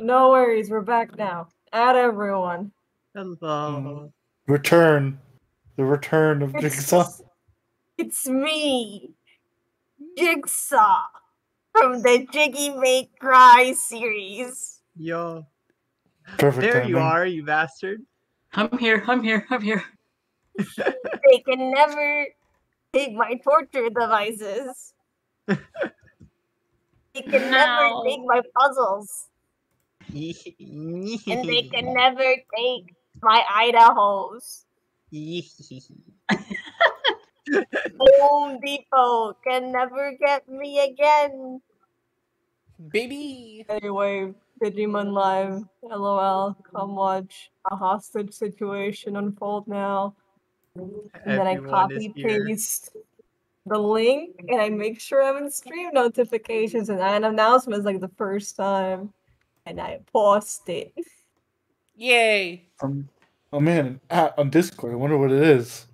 No worries, we're back now. At everyone. Hello. Mm-hmm. Return. The return of Jigsaw. It's, it's me, Jigsaw, from the Jiggy Make Cry series. Yo. Perfect There you are, you bastard. I'm here. I'm here. I'm here. They can never take my torture devices. They can never take my puzzles. And they can never take my Idahos. Home Depot can never get me again. Baby. Anyway, Digimon Live, lol, come watch a hostage situation unfold now. And then I Everyone is copy paste the link and I make sure I'm in stream notifications and an announcements like the first time. And I post it. Yay. Um, oh man, at on Discord. I wonder what it is.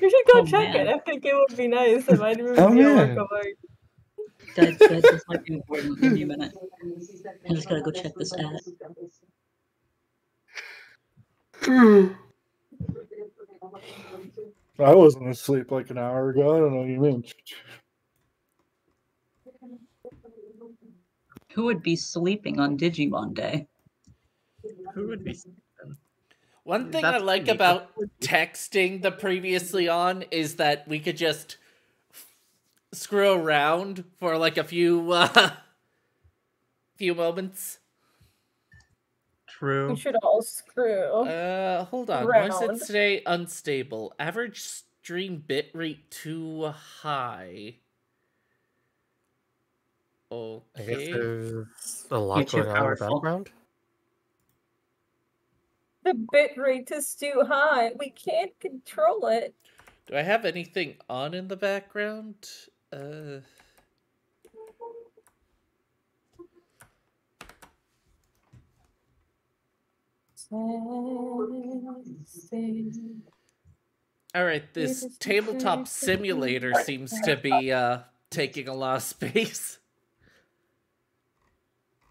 You should go Oh, check it. I think it would be nice. It might even Oh, be man. of art. Guys, guys, this might be important. Give me a minute. I just gotta go check this ad. I wasn't asleep like an hour ago. I don't know what you mean. Who would be sleeping on Digimon Day? Who would be? sleeping? One thing I like me. about texting the previously on is that we could just screw around for like a few uh few moments. True. We should all screw. Uh hold on. Why is Round. it today unstable? Average stream bitrate too high. I guess there's a lot You're going on in the background. The bit rate is too high. We can't control it. Do I have anything on in the background? Uh All right, this This is the tabletop simulator seems to be uh taking a lot of space.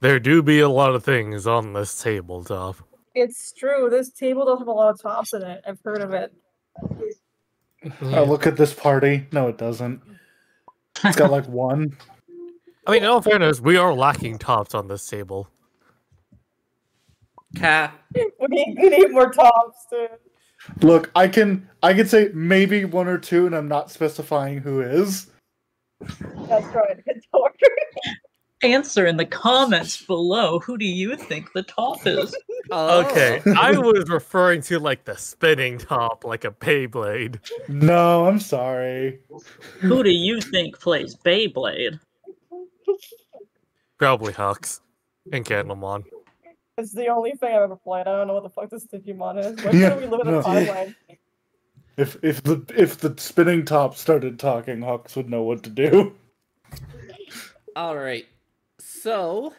There do be a lot of things on this tabletop. It's true. This table doesn't have a lot of tops in it. I've heard of it. Oh, look at this party. No, it doesn't. It's got like one. I mean, in all fairness, we are lacking tops on this table. Cat. We need, we need more tops, dude. Look, I can I can say maybe one or two, and I'm not specifying who is. That's right. It's hard. Answer in the comments below. Who do you think the top is? Oh. Okay, I was referring to like the spinning top, like a Beyblade. No, I'm sorry. Who do you think plays Beyblade? Probably Hux and Candlemon. It's the only thing I've ever played. I don't know what the fuck this Digimon is. Why Yeah, can't we live in a no. timeline? If if the if the spinning top started talking, Hawks would know what to do. All right. So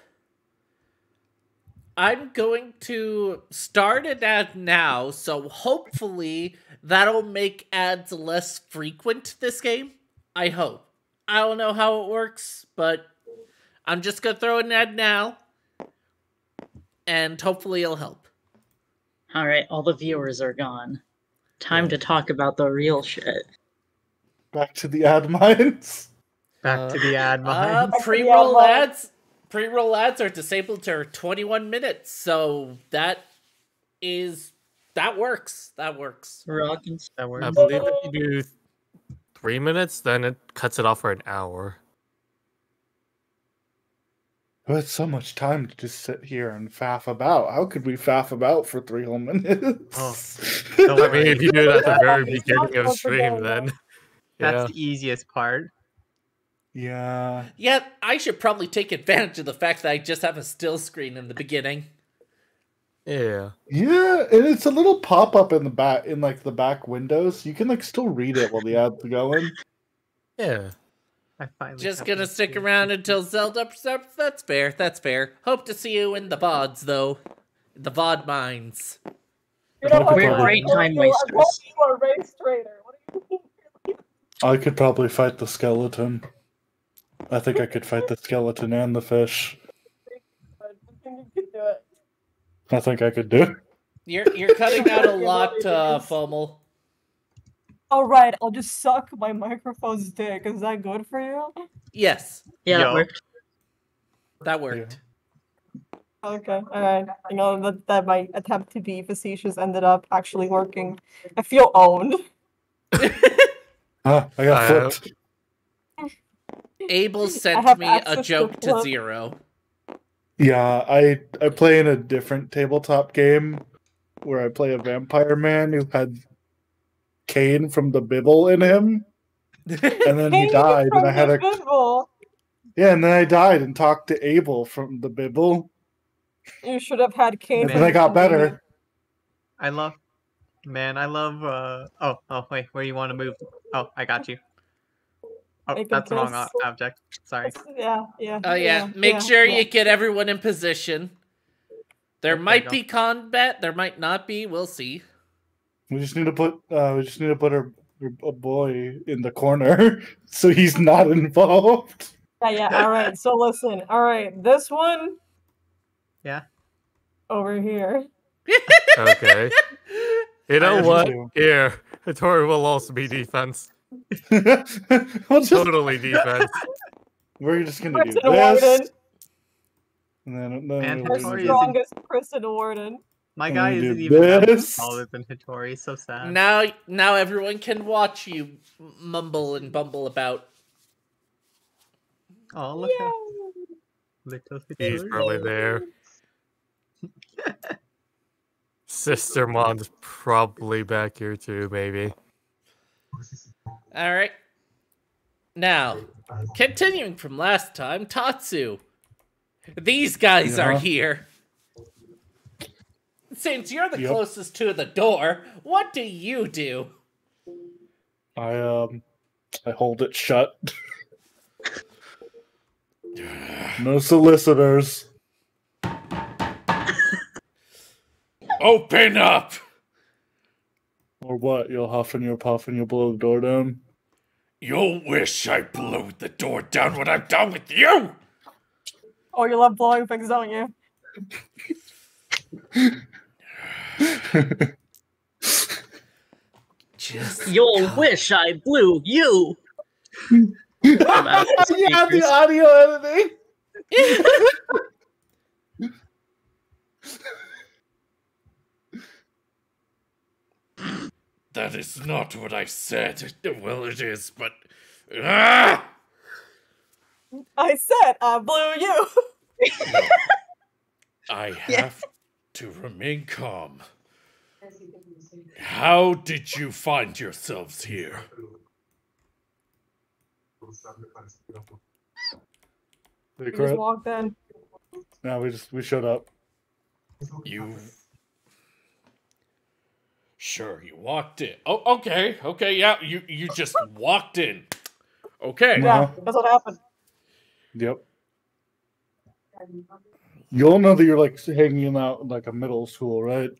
I'm going to start an ad now, so hopefully that'll make ads less frequent this game. I hope. I don't know how it works, but I'm just going to throw an ad now and hopefully it'll help. All right, all the viewers are gone. Time to talk about the real shit. Back to the ad mines. Back to the ad Uh, pre-roll ads. Pre-roll ads are disabled to 21 minutes, so that is that works. That works. Rockin' that works. I believe if you do three minutes, then it cuts it off for an hour. We had so much time to just sit here and faff about. How could we faff about for three whole minutes? Oh, I mean, if you do it at the very beginning of stream, for then That's yeah. the easiest part. Yeah. Yeah, I should probably take advantage of the fact that I just have a still screen in the beginning. Yeah. Yeah, and it's a little pop up in the back in like the back windows. You can like still read it while the ads are going. Yeah. I finally Just gonna stick screen. around until Zelda starts. That's fair. That's fair. Hope to see you in the VODs, though. The VOD mines. You know, We're I'm great time wasters. you a race traitor. What do you mean? I could probably fight the skeleton. I think I could fight the skeleton and the fish. I think you could do it. I think I could do. It. You're you're cutting out a lot, uh, is. Fomal. All right, I'll just suck my microphone's dick. Is that good for you? Yes, Yeah, that Yo. worked. that worked. Okay, all right. You know that that my attempt to be facetious ended up actually working. I feel owned. Ah, I got Uh, flipped. Abel sent me a joke to flip. zero. Yeah, I I play in a different tabletop game where I play a vampire man who had Cain from the Bibble in him, and then he died, and I had a Bible. yeah, and then I died and talked to Abel from the Bibble, You should have had Cain. and then I got from the Bible. better. I love, man. I love. uh Oh, oh, wait. Where you want to move? Oh, I got you. Oh, that's the wrong object. Sorry. Yeah, yeah. Oh yeah, make yeah, sure yeah. you get everyone in position. There Okay, might be combat, there might not be. We'll see. We just need to put uh we just need to put our, our boy in the corner so he's not involved. Yeah, yeah. All right. So listen. All right. This one. Yeah. Over here. Okay. You know what? do. Here, Hattori will also be defense. we'll just, Totally defense. we're just gonna do Kristen this. Warden. And then, then Man, we're Our gonna Hattori do- isn't- strongest Kristen Warden. My guy isn't even that much this? taller than Hitori. So sad. Now now everyone can watch you mumble and bumble about. Oh, look Yeah. at little He's probably there. Sister Mond's probably back here too, maybe. Alright. Now, continuing from last time, Tatsu. These guys are here. Since you're the Yep. closest to the door, what do you do? I um I hold it shut. no solicitors. Open up! Or what? You'll huff and you'll puff and you'll blow the door down. You'll wish I blew the door down when I'm done with you! Oh, you love blowing things, don't you? Just You'll wish I blew you. About the yeah, the audio editing. That is not what I said. Well, it is, but. Ah! I said I blew you. I have to remain calm. How did you find yourselves here? We You just walked in. No, we just we showed up. You. Sure, you walked in. Oh, okay, okay, yeah, you you just walked in. Okay. Yeah, Uh-huh. that's what happened. Yep. You'll know that you're like hanging out in like a middle school, right?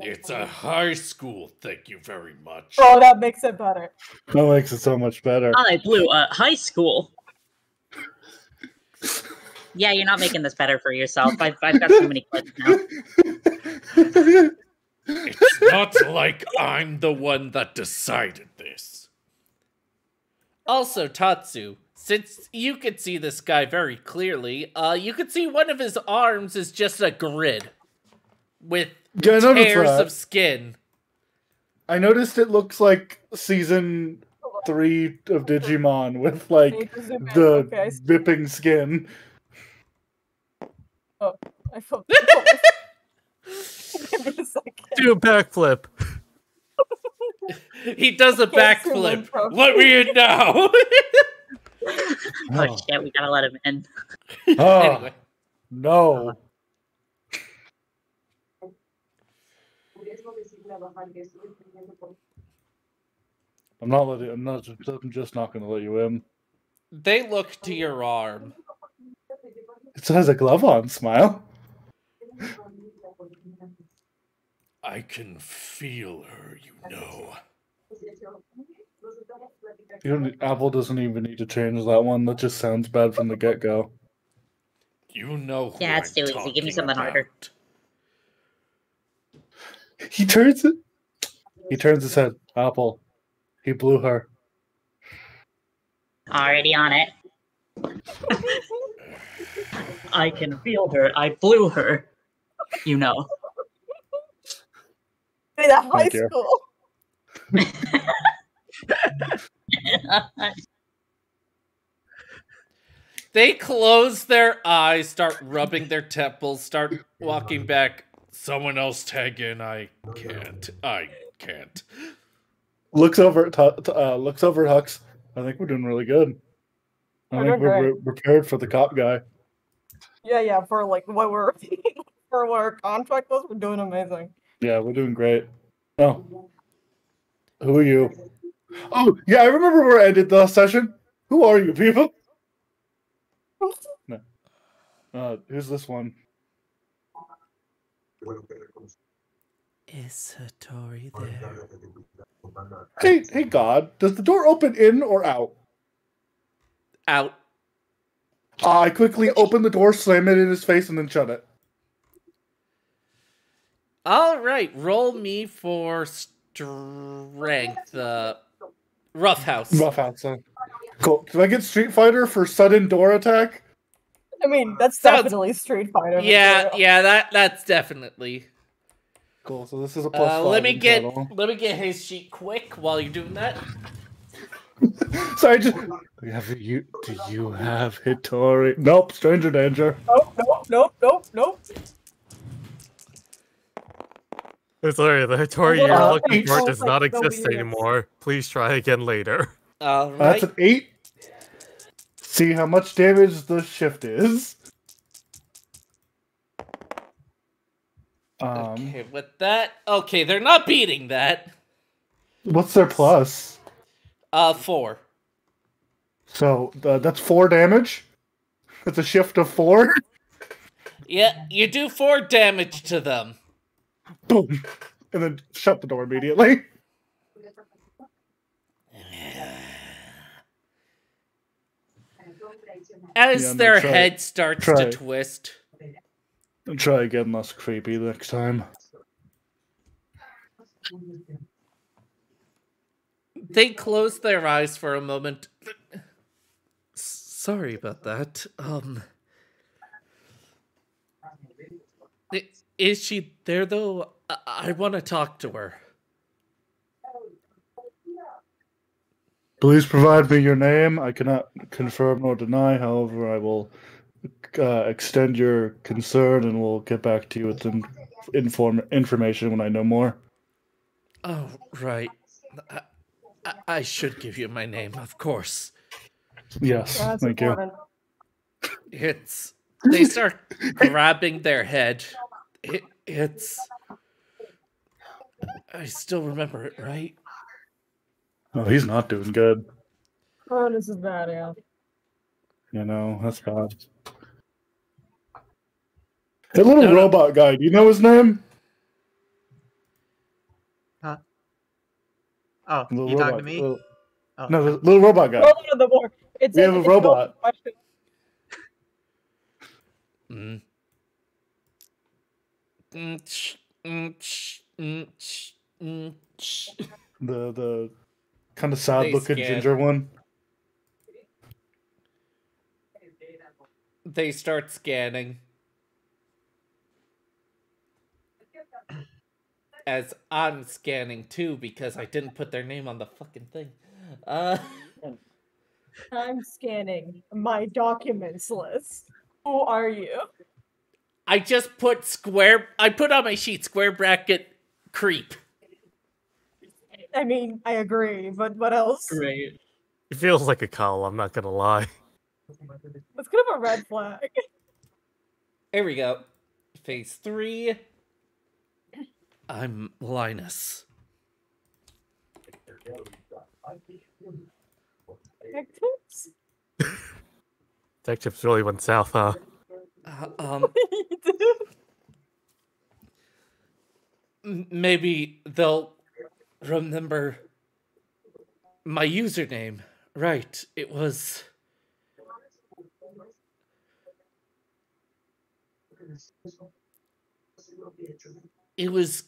It's a high school, thank you very much. Oh, that makes it better. That makes it so much better. I blew a high school. Yeah, you're not making this better for yourself. I've, I've got so many clips now. It's not like I'm the one that decided this. Also, Tatsu, since you could see this guy very clearly, uh, you could see one of his arms is just a grid with yeah, I noticed hairs that. of skin. I noticed it looks like season three of Digimon with like need to zoom in. the Okay, I, s- vipping skin. Oh, I felt. Give me a. Do a backflip. He does a Can't zoom in backflip. properly. Let me in now. Oh shit, we gotta let him in. Oh, anyway, no. I'm not letting. I'm not. I'm just not going to let you in. they look to your arm. It still has a glove on. Smile. I can feel her, you know. You don't, Apple doesn't even need to change that one. That just sounds bad from the get go. You know who Yeah, it's I'm too easy. Give me talking something harder. He turns it. He turns his head. Apple. He blew her. Already on it. I can feel her. I blew her. You know. In a high Thank school. They close their eyes, start rubbing their temples, start walking back. Someone else tag in. I can't. I can't. Looks over at Tu- Tu- uh, looks over at Hux. I think we're doing really good. I We're think we're, we're prepared for the cop guy. Yeah, yeah. For like what we're for what our contract was, we're doing amazing. Yeah, we're doing great. Oh. Who are you? Oh, yeah, I remember where I ended the last session. Who are you, people? No. Uh, who's this one? Is Hattori there? Hey, hey, God, does the door open in or out? Out. I quickly open the door, slam it in his face, and then shut it. All right, roll me for strength. Uh, roughhouse. Rough outside. Cool. Do I get Street Fighter for sudden door attack? I mean, that's Sounds- definitely Street Fighter. Yeah, material. yeah, that that's definitely. Cool. So this is a plus Uh, five. let me in get total. let me get his sheet quick while you're doing that. Sorry, just. Have you? Do you have Hitori? Nope. Stranger danger. Nope, nope, nope, nope, nope. Sorry, the Hattori Uh, you're looking eight. for does like, not exist anymore. Please try again later. All Uh, right. That's an eight. See how much damage the shift is. Um, okay, with that, okay, they're not beating that. what's their plus? Uh, four. So uh, that's four damage. It's a shift of four. Yeah, you do four damage to them. Boom, and then shut the door immediately. As Yeah, their head starts try. to twist. And try again less creepy next time. They close their eyes for a moment. Sorry about that. Um. Is she there though? I, I want to talk to her. Please provide me your name. I cannot confirm nor deny. However, I will uh, extend your concern and we'll get back to you with some inform information when I know more. Oh, right. I, I, I should give you my name, of course. Yes, Yeah, that's thank important. It's. They start grabbing their head. It, it's. I still remember it, right? Oh, he's not doing good. Oh, this is bad, yeah. You know, that's bad. That little No, no. robot guy, do you know his name? Oh, Little you robot. talking to me? little- Oh, no, the little robot guy. Roll out of the board. It's We have a it's robot. question. Mm. Mm, ch- mm, ch- mm, ch- ch- The the kind of sad They looking scan. ginger one. They start scanning. As I'm scanning too, because I didn't put their name on the fucking thing. Uh, I'm scanning my documents list. Who are you? I just put square. I put on my sheet square bracket creep. I mean, I agree, but what else? Great. It feels like a call, I'm not gonna lie. It's kind of a red flag. Here we go. Phase three. I'm Linus. Detectives? Tech chips really went south, huh? Uh, um, maybe they'll remember my username. Right. It was. It was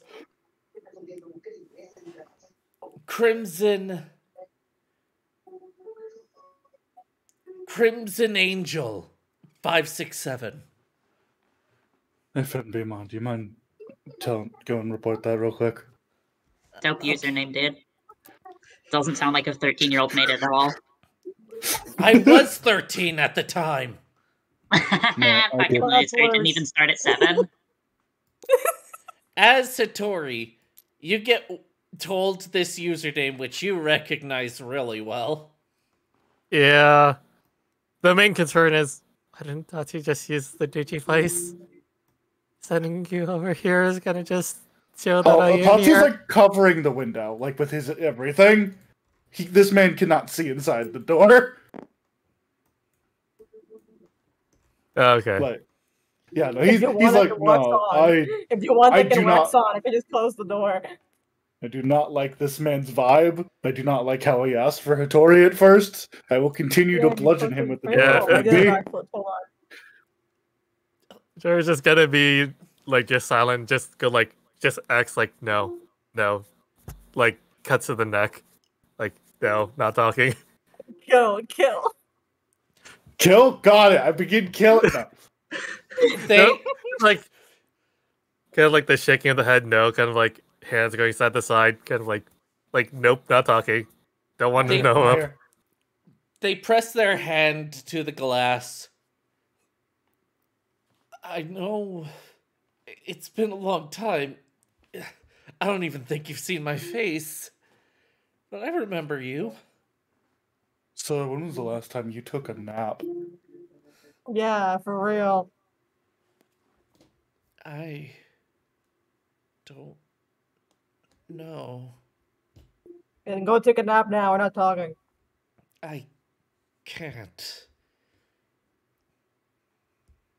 Crimson Crimson Angel 567. If it be on, do you mind tell go and report that real quick? Dope username, dude. Doesn't sound like a 13 year old made it at all. I was 13 at the time. Fucking didn't. lies. I didn't even start at 7. As Satori, you get told this username which you recognize really well. Yeah. The main concern is I didn't thought you just use the digivice. Sending you over here is gonna just show that Oh, I am Potsy here. like covering the window, like with his everything. He, this man cannot see inside the door. okay. Like, yeah, no, he's, you he's like, no, on." I, If you want, I they can do wax not- on. I can just close the door. I do not like this man's vibe. I do not like how he asked for Hattori at first. I will continue Yeah, to bludgeon him with the freak Yeah, out. door. We if did need a be. backflip, hold on. There's just gonna be like just silent, just go like just acts like no, no. Like cuts to the neck. Like, no, not talking. Kill, kill. Kill? Got it. I begin killing. No. They Nope. like kind of like the shaking of the head, no, kind of like hands going side to side, kind of like like nope, not talking. Don't want to know up. They press their hand to the glass. I know it's been a long time. I don't even think you've seen my face. But I remember you. So, when was the last time you took a nap? Yeah, for real. I don't know. And go take a nap now. We're not talking. I can't.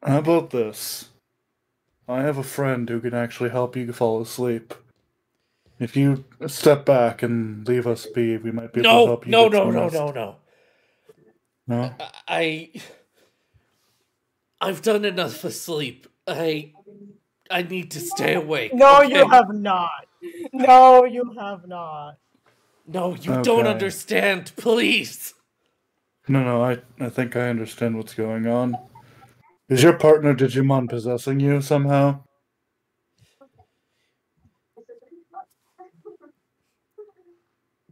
How about this? I have a friend who can actually help you fall asleep. If you step back and leave us be, we might be able to help you. no, no, no, no, no. No? I I've done enough asleep. I I need to stay awake. No, you have not. No, you have not. No, you don't understand. Please. No, no, I, I think I understand what's going on. Is your partner Digimon possessing you somehow?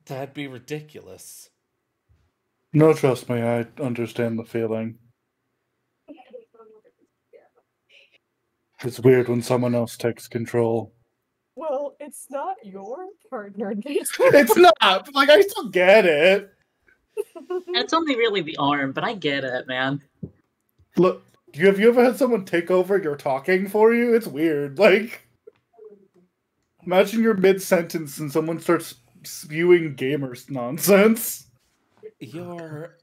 That'd be ridiculous. No, trust me, I understand the feeling. It's weird when someone else takes control. Well, it's not your partner. It's not, but, like, I still get it. It's only really the arm, but I get it, man. Look, you have you ever had someone take over your talking for you? It's weird. Like, imagine you're mid sentence and someone starts spewing gamers nonsense. Your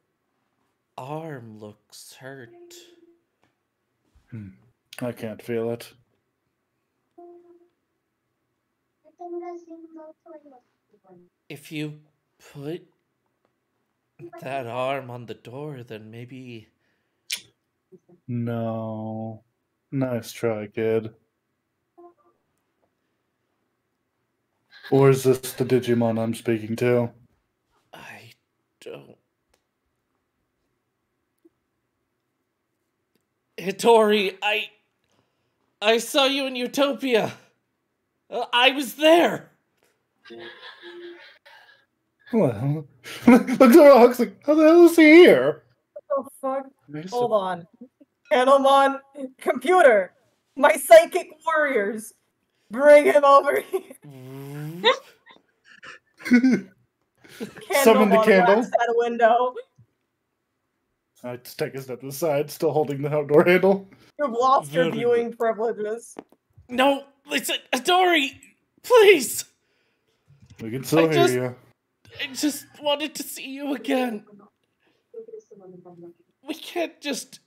arm looks hurt. Hmm. I can't feel it. If you put that arm on the door, then maybe No. Nice try, kid. Or is this the Digimon I'm speaking to? I don't. Hitori, I. I saw you in Utopia. I was there. Well, look at Rock's like, how the hell is he here? Oh fuck! Mason- Hold on. Candlemon, computer, my psychic warriors, bring him over here. Summon the Candlemon candle. wax that window. I just take a step to the side, still holding the outdoor handle. You've lost your viewing privileges. No, listen, Hitori, please. We can still I hear just- you. I just wanted to see you again. We can't just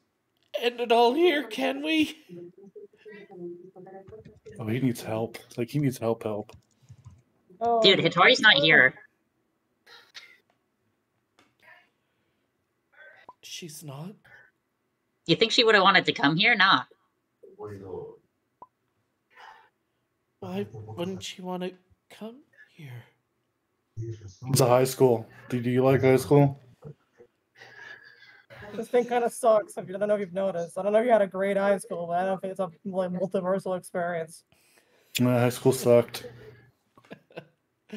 end it all here, can we? Oh, he needs help. Like he needs help. Help. Oh, Dude, Hitori's not here. She's not. You think she would have wanted to come here? Nah. Why wouldn't she want to come here? It's a high school. Do do you like high school? This thing kind of sucks. If you I don't know if you've noticed. I don't know if you had a great high school, but I don't think it's a like multiversal experience. My high school sucked.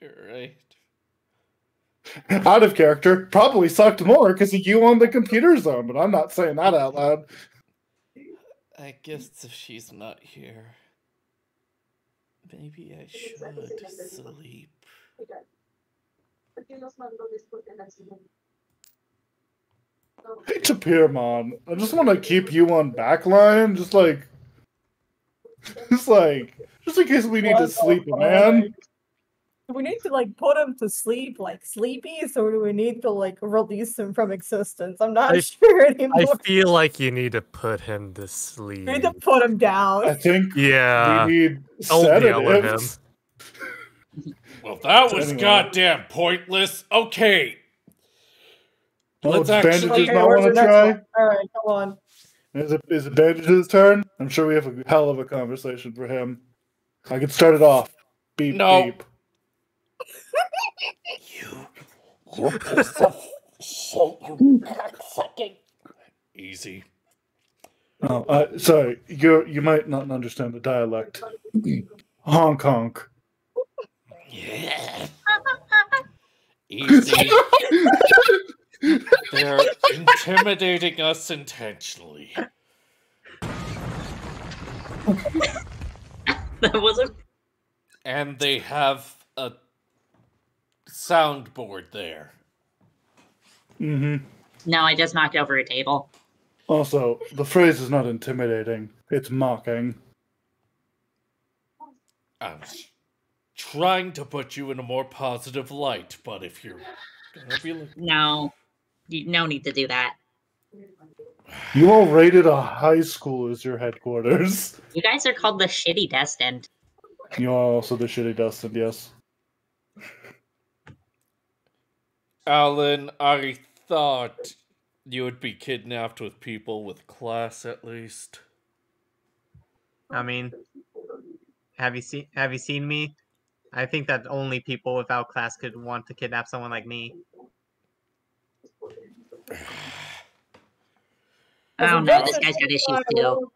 You're right. Out of character, probably sucked more because of you on the computer zone, but I'm not saying that out loud. I guess if she's not here, maybe I should sleep. Hey, Tapirmon, I just want to keep you on backline, just like, just like, just in case we need to sleep, man. Do we need to like put him to sleep like sleepies, or do we need to like release him from existence? I'm not I- sure anymore. I feel like you need to put him to sleep. We need to put him down. I think Yeah. we need Don't yell at him. sedatives. Well, that was anyway. goddamn pointless. Okay. Oh, Let's it's actually- bandages Okay, not want to try. one? All right, come on. Is it is it bandages' turn? I'm sure we have a hell of a conversation for him. I can start it off. Beep No. beep. You. You piece of shit, you cocksucking. Easy. Oh, uh, sorry, you you might not understand the dialect. Hong Kong. Yeah. Easy. They're intimidating us intentionally. That wasn't. And they have a soundboard there. Mm-hmm. No, I just knocked over a table. Also, the phrase is not intimidating; it's mocking. I'm trying to put you in a more positive light, but if you're gonna be like, No, you, no need to do that. You all rated a high school as your headquarters. You guys are called the Shitty Destined. You are also the shitty Destined, yes. Alan, I thought you would be kidnapped with people with class at least. I mean, have you seen have you seen me? I think that only people without class could want to kidnap someone like me. I don't know. This guy's got issues too.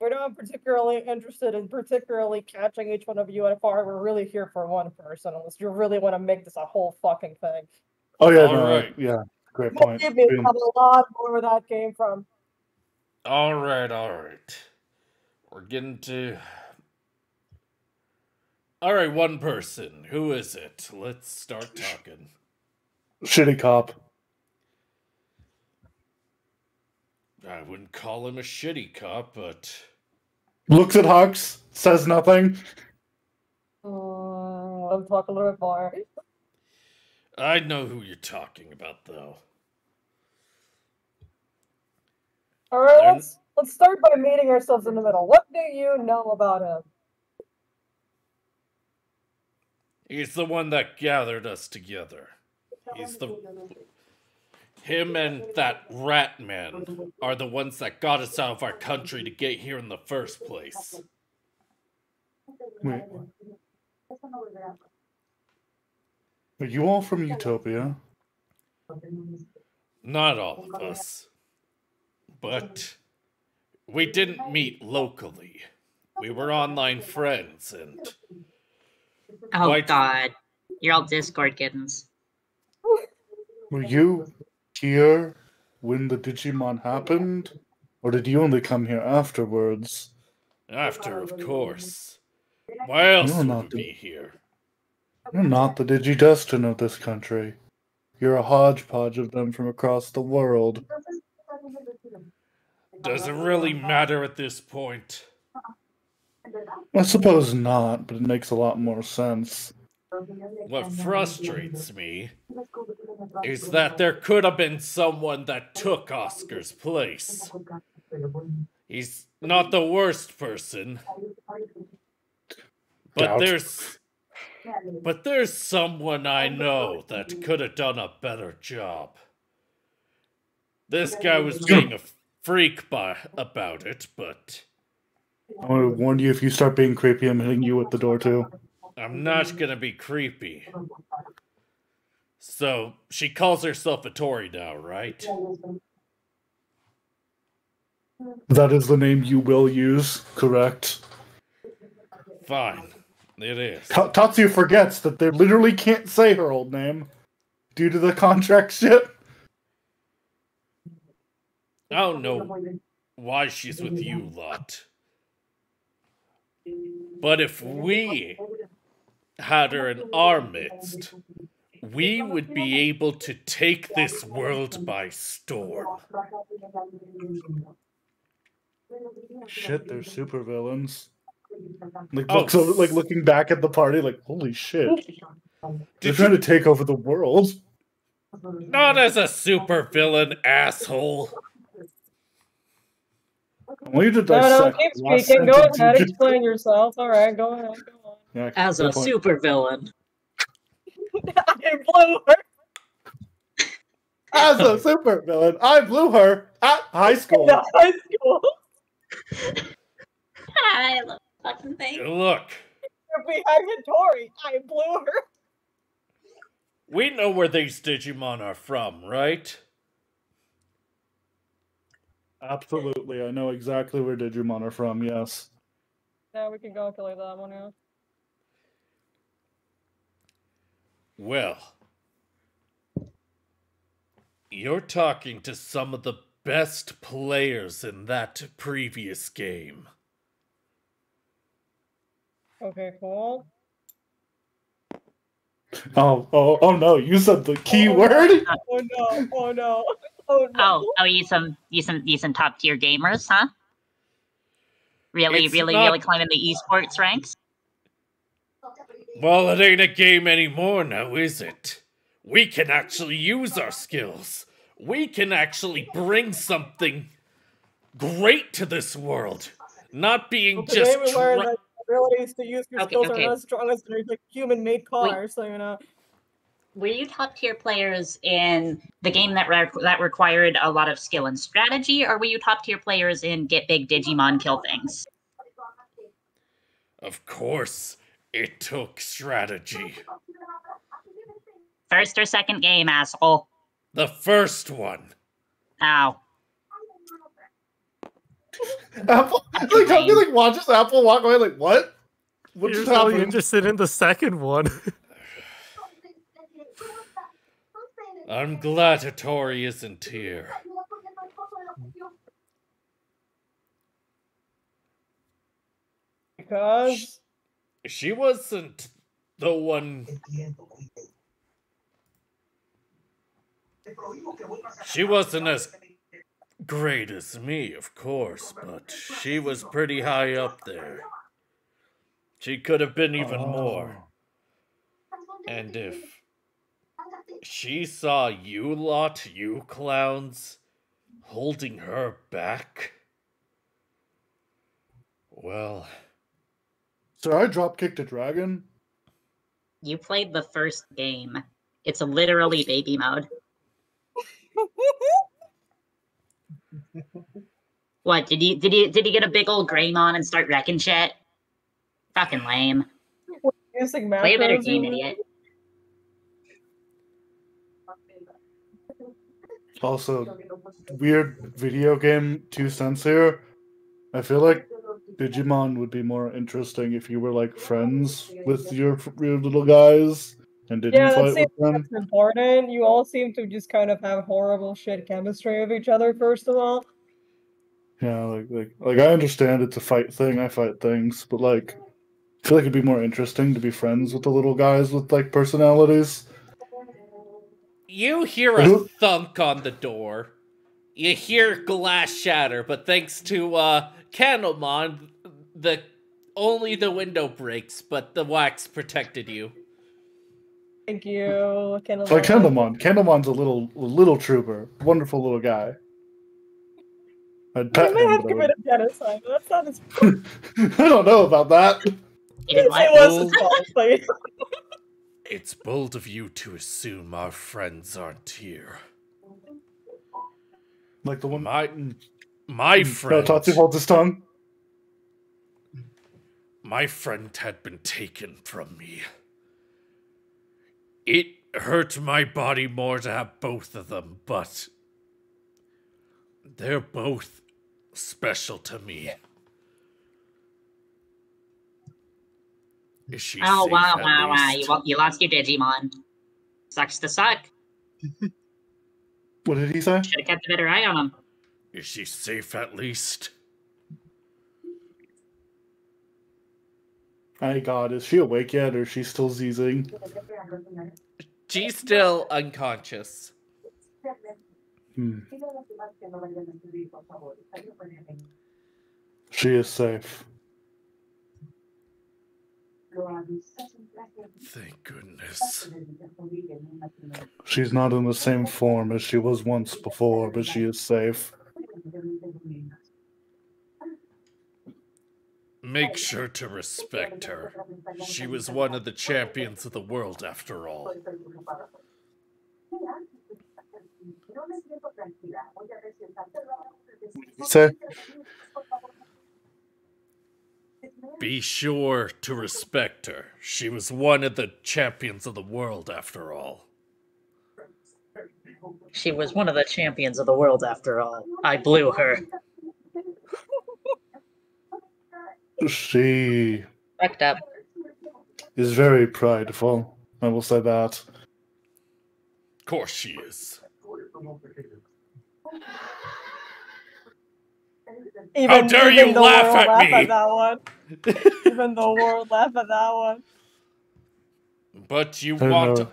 We're not particularly interested in particularly catching each one of you at far. We're really here for one person, unless you really want to make this a whole fucking thing. Oh yeah, All no, right. yeah, great Believe point. me, Boom. have a lot more where that came from. All right, all right. We're getting to. All right, one person. Who is it? Let's start talking. Shitty cop. I wouldn't call him a shitty cop, but Looks at Hux, says nothing. Mm, let me talk a little bit more. I know who you're talking about, though. All right, They're- let's let's start by meeting ourselves in the middle. What do you know about him? He's the one that gathered us together. He's the. Him and that rat man are the ones that got us out of our country to get here in the first place. Wait. Are you all from Utopia? Not all of us. But we didn't meet locally. We were online friends, and Oh White- God, you're all Discord kittens. Were you here when the Digimon happened? Or did you only come here afterwards? after, of course. Why else You're would not we the- be here? You're not the Digidestin of this country. You're a hodgepodge of them from across the world. Does it really matter at this point? I suppose not, but it makes a lot more sense. What frustrates me is that there could have been someone that took Oscar's place. He's not the worst person, but Doubt. there's but there's someone I know that could have done a better job. This guy was being a freak by, about it, but I want to warn you if you start being creepy, I'm hitting you at the door too. I'm not mm-hmm. gonna be creepy. So she calls herself a Tory now, right? That is the name you will use, correct? Fine. It is. Ta- Tatsu forgets that they literally can't say her old name due to the contract shit. I don't know why she's with you lot. But if we had her in our midst, we would be able to take this world by storm. Shit, they're super villains. Oh, like, Oh. looks over, like looking back at the party, like holy shit, they're trying you, to take over the world. not as a supervillain, asshole. I want you to No, no, keep speaking. Go ahead, explain yourself. All right, go ahead. Go on. Yeah, As a point. supervillain. I blew her. As a super villain, I blew her at high school. in high school. I love fucking thing. Look, Behind Tori, I blew her. we know where these Digimon are from, right? Absolutely, I know exactly where Digimon are from. Yes. Yeah, we can go and kill that one. Yeah. Well, you're talking to some of the best players in that previous game. Okay, cool. Oh, oh, oh no! You said the key Oh, word. Oh no! Oh no! Oh no! Oh, oh, you some you some you some top tier gamers, huh? Really, It's really, not- really climbing the esports ranks. Well, it ain't a game anymore now, is it? We can actually use our skills. We can actually bring something great to this world. Not being Well, today just. we learned that abilities to use your okay, skills okay. are not as strong as like human-made cars. So you know. Were you top tier players in the game that re- that required a lot of skill and strategy, or were you top tier players in get big Digimon kill things? of course, it took strategy. First or second game, asshole. The first one. Ow. Apple, like how he like watches Apple walk away, like what? What You're just really happened? interested in the second one. I'm glad Hattori isn't here. Because She wasn't the one. She wasn't as great as me, of course, but she was pretty high up there. She could have been even oh. more. And if she saw you lot, you clowns, holding her back, well, So I drop kicked a dragon. You played the first game. It's literally baby mode. What did you did you did you get a big old Greymon and start wrecking shit? Fucking lame. using Play a better game, idiot. Also, weird video game two cents here. I feel like Digimon would be more interesting if you were like friends with your, your little guys and didn't Yeah, fight with them. that's important. You all seem to just kind of have horrible shit chemistry with each other. First of all, Yeah, like like like I understand it's a fight thing. I fight things, but like I feel like it'd be more interesting to be friends with the little guys with like personalities. You hear a thunk on the door. You hear glass shatter, but thanks to uh Candlemon, the only the window breaks, but the wax protected you. thank you. Candle Like Candlemon. Candlemon's a little a little trooper, wonderful little guy. I'd You pet may him, have but I, committed genocide. but That's not as. would- I don't know about that. It did what? was his fault, It's bold of you to assume our friends aren't here. Like the one My My No, friend. Tatsu holds his tongue. My friend had been taken from me. It hurt my body more to have both of them, but they're both special to me. Is she Oh safe wow, at wow, wow! You, you lost your Digimon. Sucks to suck. What did he say? Should have kept a better eye on him. Is she safe at least? My God, is she awake yet, or is she still zeezing? She's still unconscious. Hmm. She is safe. Thank goodness. She's not in the same form as she was once before, but she is safe. Make sure to respect her. She was one of the champions of the world after all. Say, Be sure to respect her. She was one of the champions of the world after all. She was one of the champions of the world after all. I blew her. she Fucked up. is very prideful. I will say that. Of course she is. Even, dare you the laugh world at laugh me? at that one. even the world laugh at that one. But you I want know.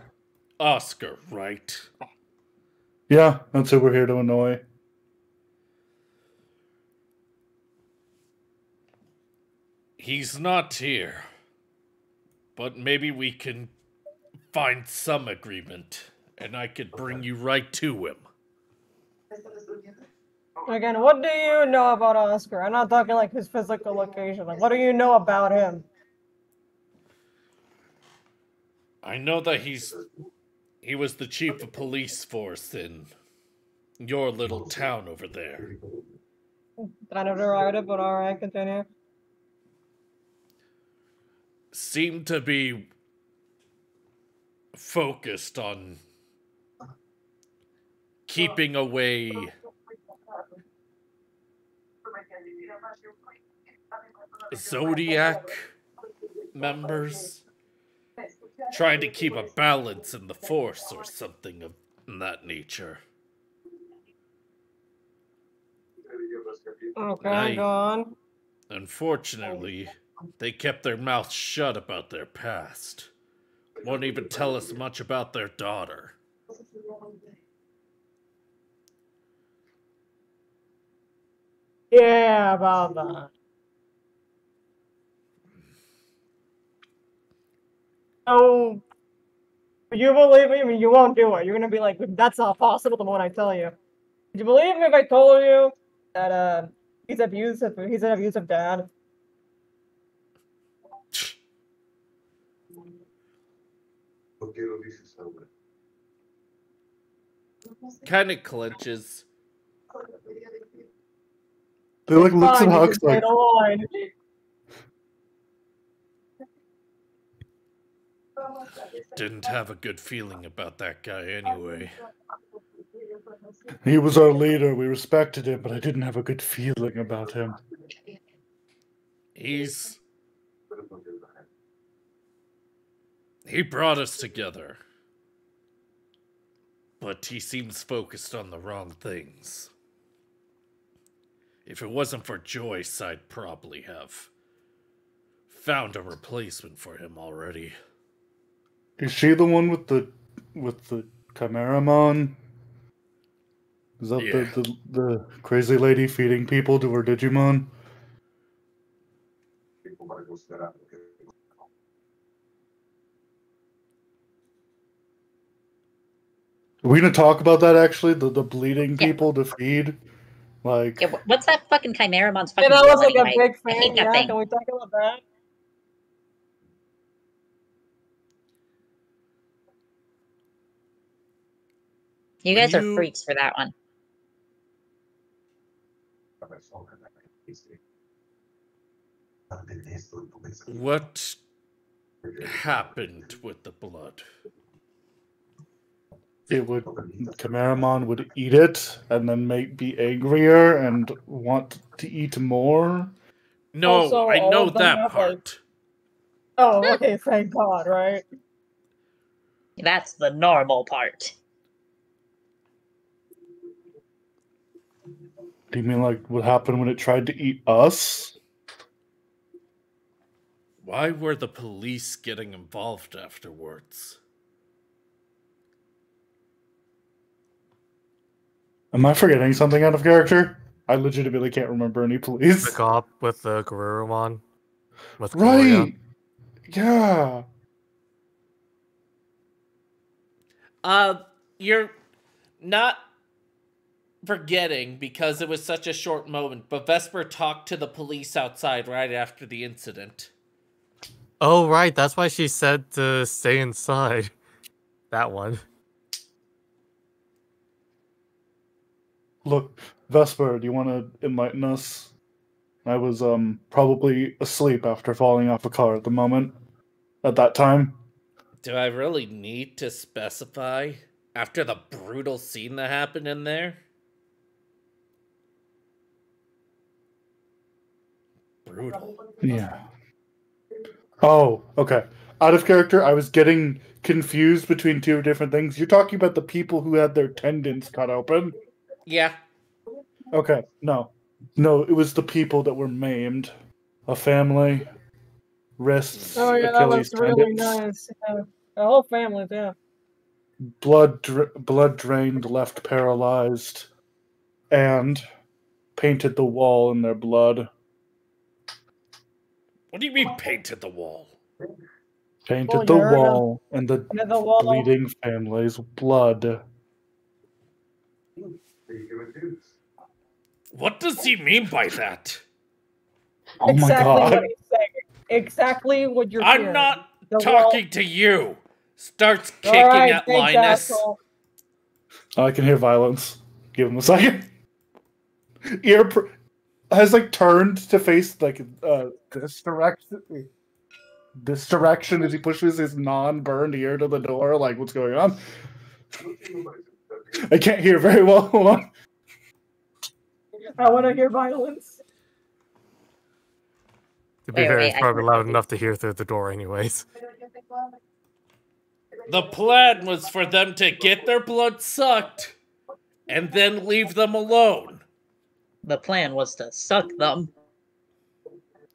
Oscar, right? Yeah, that's who we're here to annoy. He's not here. But maybe we can find some agreement, and I could bring you right to him. Again, what do you know about Oscar? I'm not talking like his physical location. Like, what do you know about him? I know that he's he was the chief of police force in your little town over there. Kind of derogative, but alright, continue. Seemed to be focused on keeping away Zodiac members, trying to keep a balance in the force or something of that nature. Okay, go on. Unfortunately, they kept their mouths shut about their past. Won't even tell us much about their daughter. Yeah, about that. Oh, you believe me? I mean, you won't do it. You're gonna be like, "That's not possible." The moment I tell you, would you believe me if I told you that uh, he's abusive? He's an abusive dad. Kind of clenches. They like looks Fine, and hugs like, the line. Didn't have a good feeling about that guy anyway. he was our leader. We respected him, but I didn't have a good feeling about him. He's. He brought us together. But he seems focused on the wrong things. If it wasn't for Joyce, I'd probably have found a replacement for him already. Is she the one with the with the Chimeramon? Is that Yeah. the, the the crazy lady feeding people to her Digimon? Are we gonna talk about that actually? The the bleeding Yeah. people to feed? Like Yeah, what's that fucking Chimeramon's Yeah, fucking that deal was like anyway? a big I thing. Yeah, thing. can we talk about that? You When guys are freaks for that one. What happened with the blood? It would Chimeramon would eat it and then make be angrier and want to eat more. No, Also, I know that have, like- part. Oh, okay, thank God, right? That's the normal part. Do you mean like what happened when it tried to eat us? Why were the police getting involved afterwards? Am I forgetting something out of character? I legitimately can't remember any police. The cop with the Garurumon. With Gloria. Right. Yeah. Uh, you're not forgetting because it was such a short moment, but Vesper talked to the police outside right after the incident. Oh, right. That's why she said to stay inside. That one. Look, Vesper, do you want to enlighten us? I was um probably asleep after falling off a car at the moment. At that time. Do I really need to specify after the brutal scene that happened in there? Brutal. Yeah. Oh, okay. Out of character, I was getting confused between two different things. You're talking about the people who had their tendons cut open. Yeah. Okay, no. No, it was the people that were maimed. A family, wrists, Oh yeah, that Achilles was really nice. Yeah. The whole family, yeah. blood dra- blood drained, left paralyzed, and painted the wall in their blood. What do you mean painted the wall? Painted Oh, the yeah. wall in the And the wall. bleeding family's blood. What does he mean by that? Oh my exactly god. what he's saying. Exactly what you're I'm hearing. not The wall- talking to you. Starts kicking Alright, at thanks, Linus. asshole. I can hear violence. Give him a second. Ear pr- has like turned to face like uh this direction. This direction as he pushes his non-burned ear to the door. Like, what's going on? I can't hear very well. Hold on. I want to hear violence. To be Wait, fair, wait, it's probably loud enough to hear through the door, anyways. The plan was for them to get their blood sucked and then leave them alone. The plan was to suck them.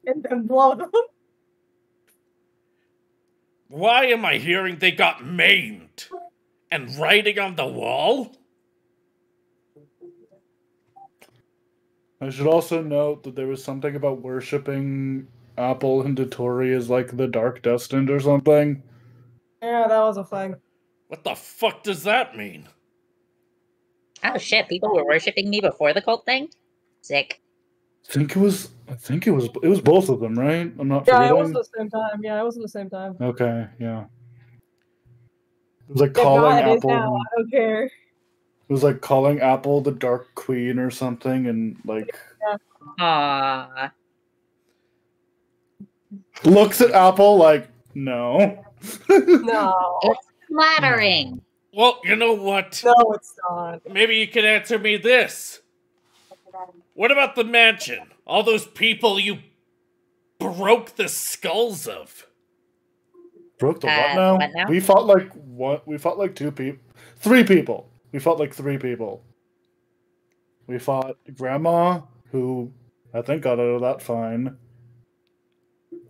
And then blow them. Why am I hearing they got maimed? And writing on the wall? I should also note that there was something about worshiping Apple and Dotori as like the Dark Destined or something. Yeah, that was a thing. What the fuck does that mean? Oh shit, people were worshipping me before the cult thing? Sick. I think it was. I think it was. It was both of them, right? I'm not Yeah, it was the same time. Yeah, it was at the same time. Okay, yeah. It was like If calling not, it is Apple. now. I don't care. It was like calling Apple the Dark Queen or something, and like Aww. looks at Apple like, no. No, It's Flattering. Well, you know what? no, it's not. Maybe you can answer me this. What about the mansion? All those people you broke the skulls of. Broke the Uh, what now? what now? We fought like what? We fought like two people, three people. We fought like three people. We fought Grandma, who I think got out of that fine.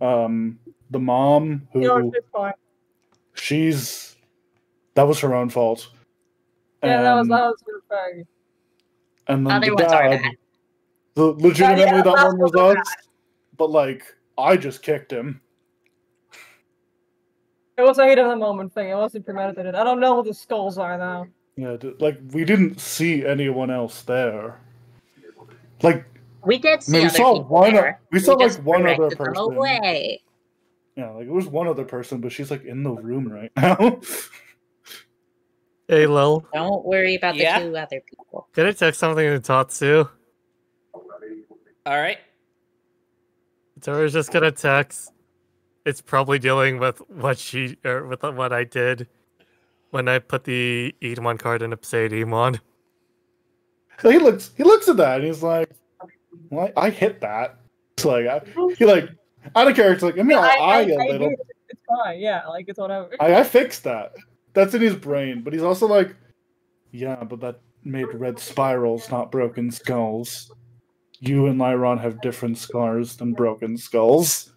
Um, the mom, who You know, fine. she's that was her own fault. Yeah, that was that was your thing. And then Other the dad, the legitimately yeah, that that's one was what us, but like I just kicked him. It was a heat of the moment thing. It wasn't premeditated. I don't know who the skulls are now. Yeah, like we didn't see anyone else there. Like We did see No, we saw one- there. we saw, like, one other directed them person. away. yeah, like it was one other person, but she's like in the room right now. Hey, Lil. Don't worry about the two other people. Can I text something to Tatsu? All right. Tori's just gonna text. It's probably dealing with what she or with what I did when I put the Edemon card in a Emon. So he looks he looks at that and he's like, well, I, I hit that. It's like I, he like out of character like I mean I, I, a little. agree. It's fine. Yeah, like it's whatever. I, I fixed that. That's in his brain, but he's also like, yeah, but that made red spirals, not broken skulls. You and Lyron have different scars than broken skulls.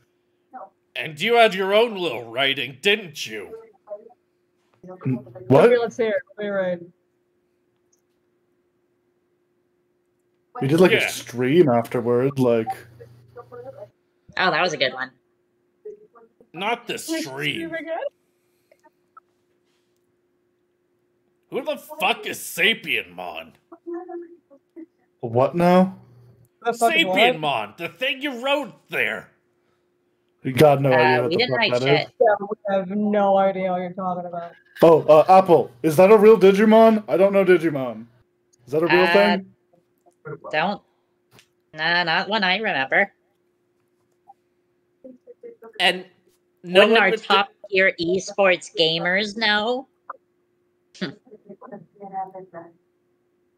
And you had your own little writing, didn't you? What? Okay, let's hear it. We're right. We did like Yeah. a stream afterward, like Oh, that was a good one. Not the stream. Who the fuck is Sapien Mon? what now? The fucking Sapien? Mon, the thing you wrote there. You got no idea Uh, what we the didn't fuck write that is. shit. Yeah, we have no idea what you're talking about. Oh, uh, Apple, is that a real Digimon? I don't know Digimon. Is that a real Uh, thing? Don't. Nah, not one I remember. And no Wouldn't one our top tier esports gamers know?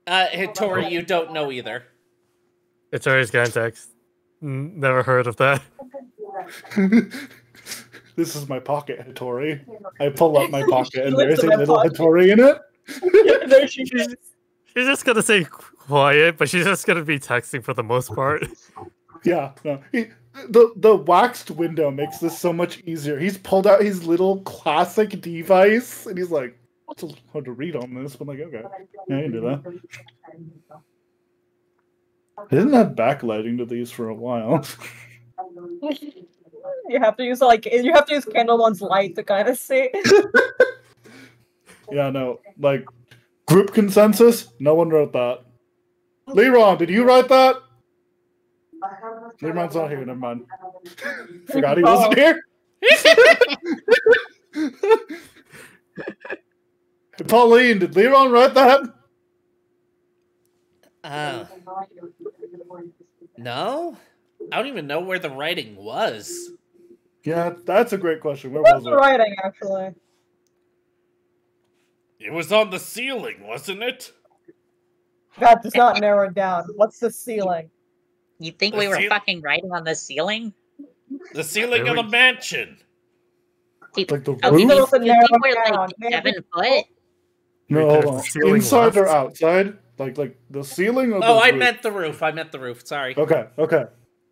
uh, Hitori, you don't know either. It's always gonna text. N- Never heard of that. this is my pocket Hitori. I pull up my pocket and there's a little pocket. Hitori in it. yeah, there she is. She's just gonna say quiet, but she's just gonna be texting for the most part. Yeah, no. He, the the waxed window makes this so much easier. He's pulled out his little classic device and he's like, "What's hard to read on this?" I'm like, "Okay, yeah, I can do that." I didn't have backlighting to these for a while. You have to use like you have to use Candlemon's light to kind of see. yeah, no, like group consensus. No one wrote that. Leron, did you write that? Leron's not here. Never mind. Forgot he wasn't here. Pauline, did Leron write that? Uh, no? I don't even know where the writing was. Yeah, that's a great question. Where What's was the it? writing actually? It was on the ceiling, wasn't it? That does not narrow it down. What's the ceiling? You think The we were ceil- fucking writing on the ceiling? The ceiling There of we- the mansion. Peop- Like the Oh, roof? you think, you think we're down. like seven foot? No, hold on. the ceiling Inside or outside? Like like the ceiling or oh, the Oh, I roof? meant the roof. I meant the roof. Sorry. Okay, okay.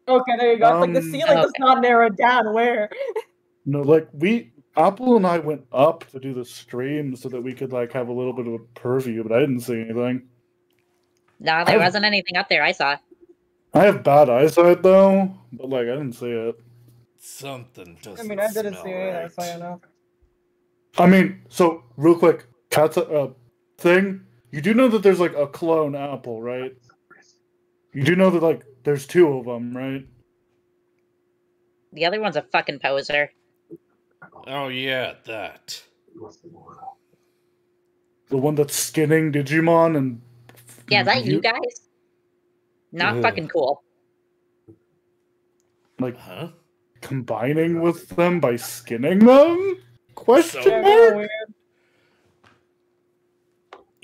Okay, there you go. It's like the Um, ceiling does not narrow down where. No, like we Apple and I went up to do the stream so that we could like have a little bit of a purview, but I didn't see anything. No, there I've- wasn't anything up there I saw. I have bad eyesight though, but like I didn't see it. Something doesn't I mean, I didn't smell see it either, right. so you. I mean, so real quick, cat's uh, thing. You do know that there's like a clone Apple, right? You do know that like there's two of them, right? The other one's a fucking poser. Oh yeah, that. The one that's skinning Digimon and Yeah, is that you guys? Not Ugh. fucking cool. like Huh? combining with them by skinning them? Question So- mark? weird.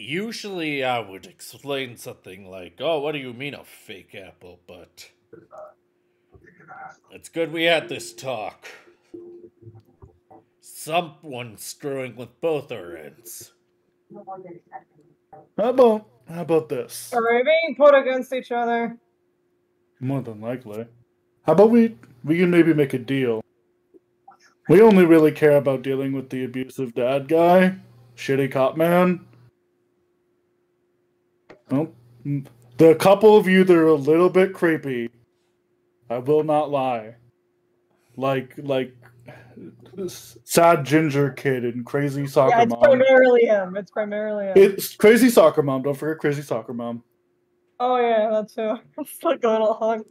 Usually I would explain something like, oh, what do you mean a fake apple? But it's good we had this talk. Someone's screwing with both our ends. How about how about this? Are we being put against each other? More than likely. How about we we can maybe make a deal? We only really care about dealing with the abusive dad guy, shitty cop man. Well, the couple of you that are a little bit creepy, I will not lie. Like like sad ginger kid and crazy soccer yeah, it's mom. primarily him. It's primarily him. It's crazy soccer mom. Don't forget crazy soccer mom. oh yeah, that's too. I'm still going along.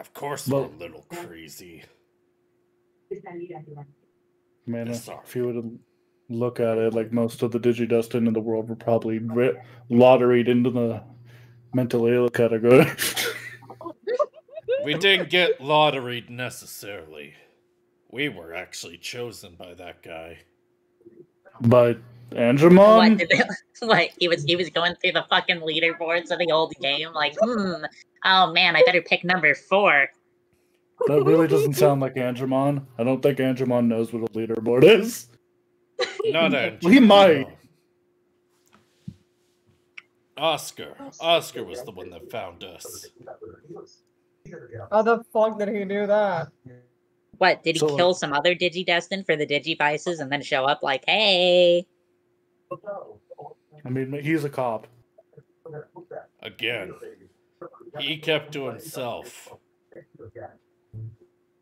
Of course, Well- we're a little crazy. Man, Yes, sir. if you were to look at it, like most of the Digidestin in the world were probably ri- lotteried into the mental ill category. We didn't get lotteried necessarily. We were actually chosen by that guy. By What Andromon? did they, what he was he was going through the fucking leaderboards of the old game, like, hmm, oh man, I better pick number four. That really doesn't sound like Andromon. I don't think Andromon knows what a leaderboard is. Not Andrew. Well, he might. Oscar. Oscar was the one that found us. How the fuck did he do that? What did he So- kill some other Digidestin for the Digivices and then show up like, hey? I mean, he's a cop. Again. He kept to himself.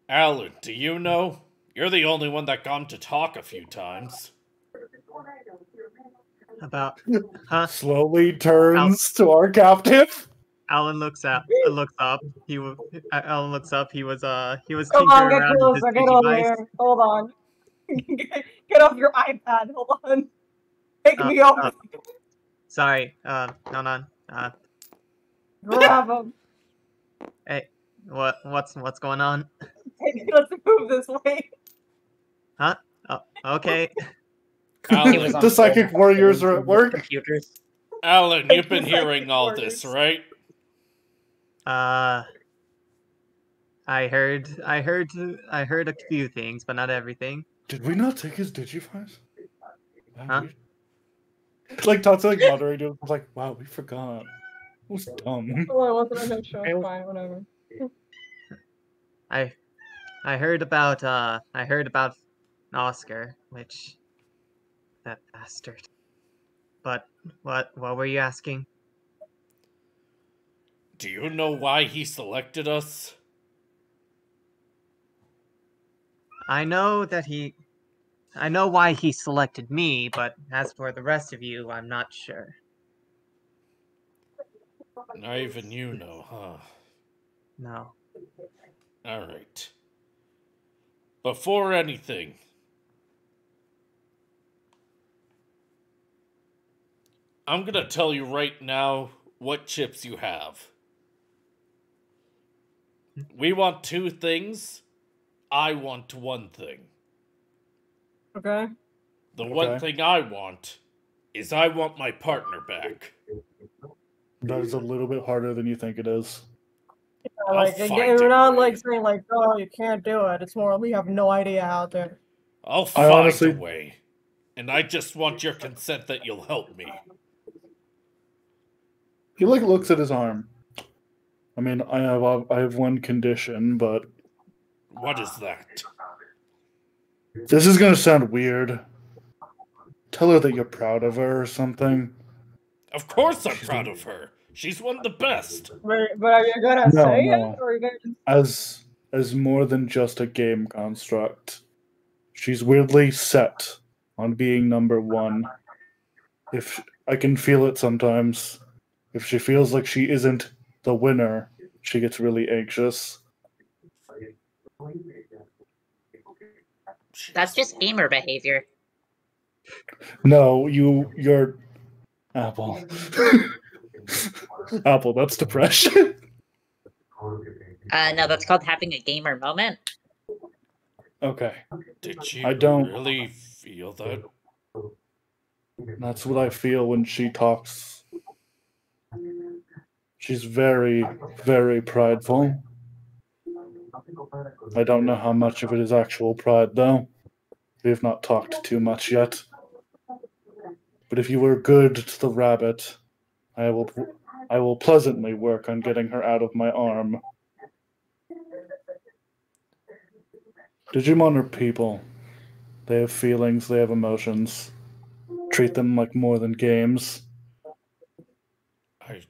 Alan, do you know? You're the only one that got him to talk a few times. About huh? Slowly turns to our captive. Alan looks up. Looks up. He was. Alan looks up. He was. Uh. He was Come on, get around closer, get over here. Hold on. get off your iPad. Hold on. Take Uh, me off. uh, Sorry. Uh. Hold on. Uh. Grab him. Hey. What? What's What's going on? Take, let's move this way. Huh? Oh. Okay. Alan, the psychic warriors are at work. Computers. Alan, you've been hearing all this, right? Uh. I heard. I heard. I heard a few things, but not everything. Did we not take his Digivice? Wow, Huh? Like Todd's like moderator was like, wow, we forgot. It was dumb. Oh, I wasn't on no show. Fine, whatever. I. I heard about. Uh. I heard about Oscar, which. That bastard. But what? What were you asking? Do you know why he selected us? I know that he. I know why he selected me, but as for the rest of you, I'm not sure. Not even you know, huh? No. Alright. Before anything, I'm gonna tell you right now what chips you have. We want two things. I want one thing. Okay. The one thing I want is I want my partner back. That is a little bit harder than you think it is. I'll like, find we're not way. like saying like, oh, you can't do it. It's more we have no idea how to. I'll I find honestly- a way. And I just want your consent that you'll help me. He like looks at his arm. I mean, I have I have one condition, but What is that? this is gonna sound weird. Tell her that you're proud of her or something. Of course I'm proud of her. She's one of the best. But, but are you gonna No, say no. it, or are you gonna? As as more than just a game construct. She's weirdly set on being number one. If I can feel it sometimes. If she feels like she isn't the winner, she gets really anxious. That's just gamer behavior. No, you you're Apple. Apple, that's depression. Uh, no, that's called having a gamer moment. okay. Did you I don't- really feel that? That's what I feel when she talks. She's very, very prideful. I don't know how much of it is actual pride, though. We have not talked too much yet. But if you were good to the rabbit, I will, I will pleasantly work on getting her out of my arm. Digimon are people. They have feelings, they have emotions. Treat them like more than games. I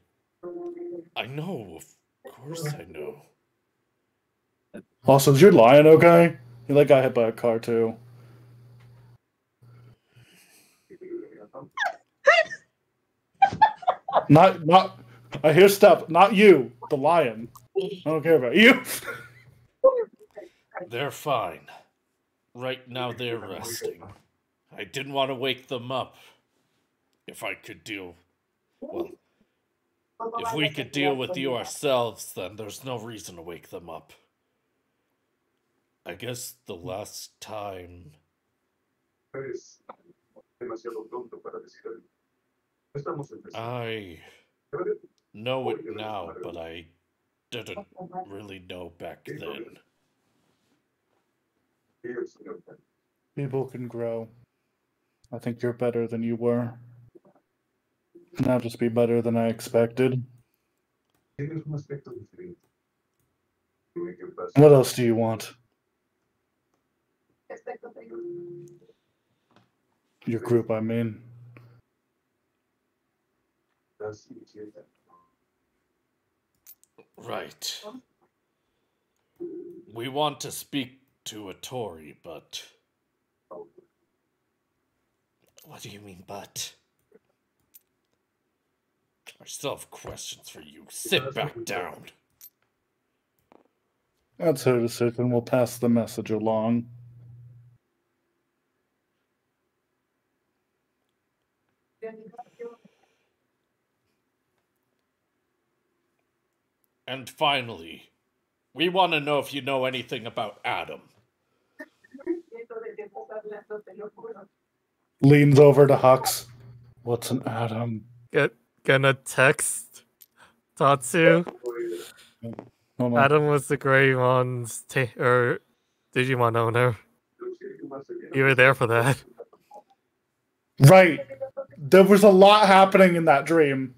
I know, of course I know. Also, is your lion okay? He like got hit by a car too. not not I hear step, not you, the lion. I don't care about you. They're fine. Right now they're resting. I didn't want to wake them up. If I could do well, If we could deal with you ourselves, then there's no reason to wake them up. I guess the last time. I know it now, but I didn't really know back then. People can grow. I think you're better than you were. Now just be better than I expected. What else do you want? Your group, I mean. Right. We want to speak to a Tory, but. What do you mean, but? I still have questions for you. Sit back down. That's her decision. We'll pass the message along. And finally, we want to know if you know anything about Adam. Leans over to Hux. What's an Adam? Get gonna text Tatsu. Hold. Adam was the Greymon's ta- or Digimon owner. You were there for that. Right. There was a lot happening in that dream.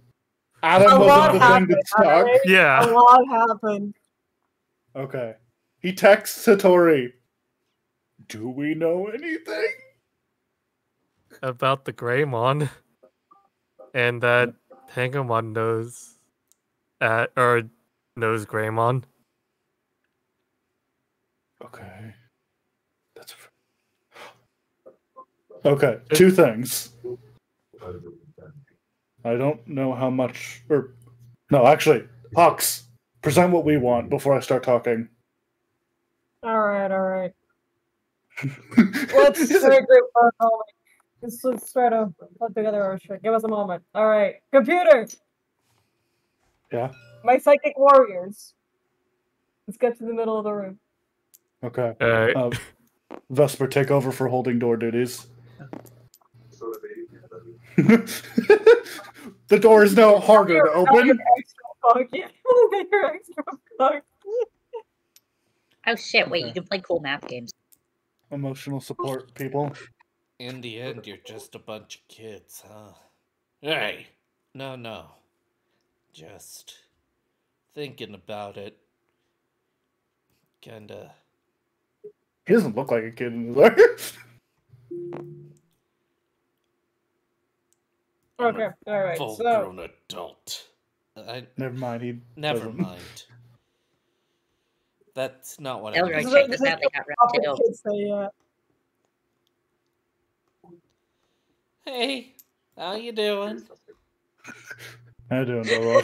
Adam A wasn't the thing that stuck. alright? Yeah. A lot happened. Okay. He texts Hitori. Do we know anything? about the Greymon, and that Tangamon knows, at uh, or knows Greymon. Okay. That's a... okay. Two things. I don't know how much, or no, actually, Hux, present what we want before I start talking. All right, all right. Let's regroup for a moment. Let's, let's try to put together our shit. Give us a moment. All right, computer. Yeah. My psychic warriors. Let's get to the middle of the room. Okay. Alright. Uh, Vesper, take over for holding door duties. the door is now harder to open. You're extra funky. You're extra funky. Oh shit, wait, Okay. you can play cool math games. Emotional support, people. In the end, you're just a bunch of kids, huh? Hey! No, no. Just thinking about it. Kinda. He doesn't look like a kid in his life. Okay, a all right. Full So, grown adult. I Never mind. He never doesn't. mind. That's not what I Elroy, meant. This is check a- this this out. is They got uh, proper round two. kids say, uh, Hey, how you doing? I don't know.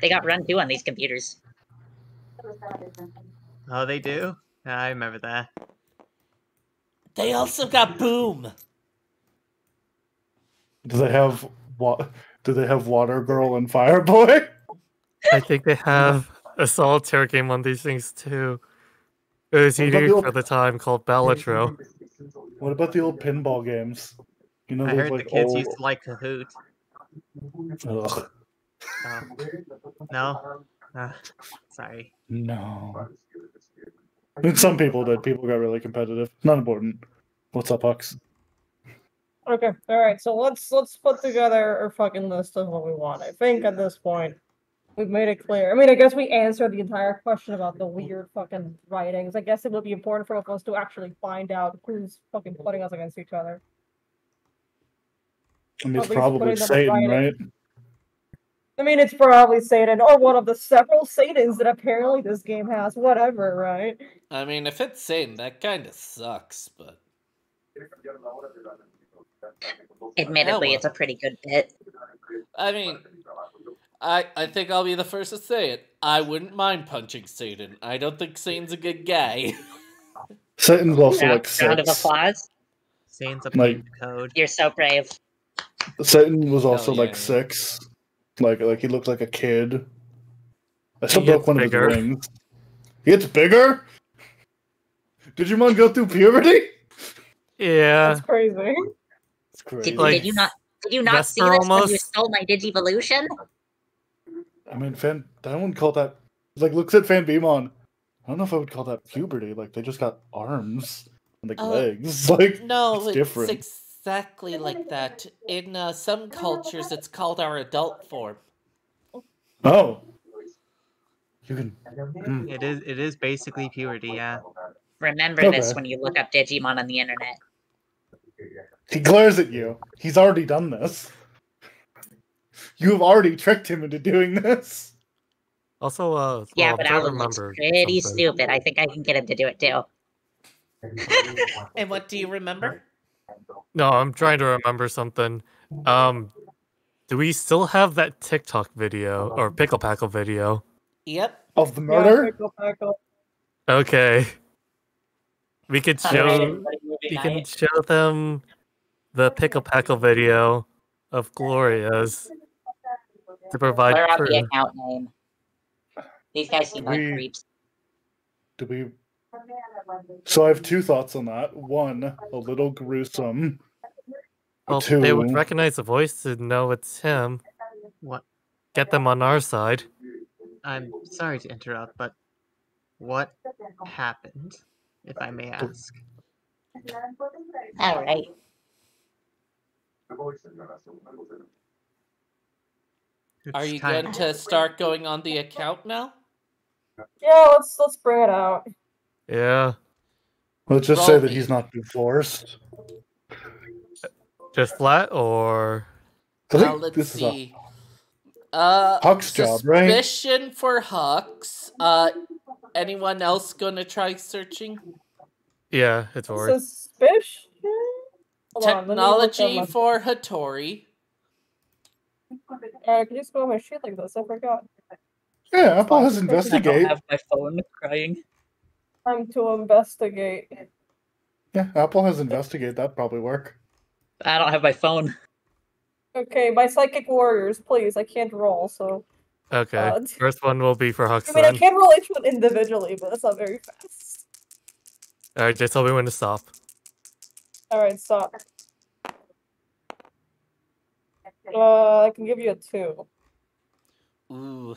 They got run two on these computers. Oh, they do? I remember that. They also got Boom. Do they have what? Do they have Water Girl and Fire Boy? I think they have a solitaire game on these things too. It was What about the old- for the time called Balatro. What about the old pinball games? You know, I those heard the kids old... used to like Kahoot. Ugh. No? Uh, sorry. no. I some people did. People got really competitive. Not important. What's up, Hux? Okay, all right. So let's let's put together a fucking list of what we want. I think at this point we've made it clear. I mean, I guess we answered the entire question about the weird fucking writings. I guess it would be important for us to actually find out who's fucking putting us against each other. I mean, it's probably Satan, right right? I mean, it's probably Satan or one of the several Satans that apparently this game has. Whatever, right? I mean, if it's Satan, that kind of sucks, but. Admittedly, it's a pretty good bit. I mean, I I think I'll be the first to say it. I wouldn't mind punching Satan. I don't think Satan's a good guy. Satan's also Yeah, like round of six. applause. Satan's a Like- updated code. You're so brave. Satan was also Hell like yeah. six. Like like he looked like a kid. I still He broke one bigger. of his wings. He gets bigger. Did your mom go through puberty? Yeah. That's crazy. It's crazy. Did, Like, did you not? Did you not see Vesper this when you stole my Digivolution? I mean, fan. I wouldn't call that. Like, looks at FanBeemon. I don't know if I would call that puberty. Like, they just got arms and like Uh, legs. Like, No, it's it's, different. Exactly like that. In uh, some cultures, it's called our adult form. oh, you can. It is it is basically puberty, yeah. Remember this when you look up Digimon on the internet. He glares at you. He's already done this. You have already tricked him into doing this. Also, uh, Yeah, well, but I'm trying to Alan looks remember pretty something. stupid. I think I can get him to do it too. And what do you remember? No, I'm trying to remember something. Um, do we still have that TikTok video or Pickle Packle video? Yep. Of the Yeah, murder? pickle, pickle. Okay. We could show we can show them the Pickle Packle video of Gloria's to provide Blur out proof. the account name. These guys seem like We- creeps. Do we? So I have two thoughts on that. One, a little gruesome. Well, they would recognize the voice to know it's him. What Get them on our side. I'm sorry to interrupt, but what happened, if I may ask? All right. Are you time- going to start going on the account now? Yeah, let's let's bring it out. Yeah, Let's just say Roll that he's not divorced. just flat or I think Uh, let's this is a see. Uh, Huck's job, right? Suspicion for Hux. Uh, anyone else gonna try searching? yeah, it's Ori. Suspicion. Hold on, let me look up Technology my- for Hitori. Uh, can you spell my shit like this? I forgot. Yeah, Apple has I don't I don't have my phone crying. Time to investigate. Yeah, Apple has investigate. That'd probably work. I don't have my phone. Okay, my psychic warriors, please. I can't roll, so. Okay, Uh, first one will be for Hux I mean, I then. can roll each one individually, but that's not very fast. All right, just tell me when to stop. All right, stop. Uh, I can give you a two. Ooh.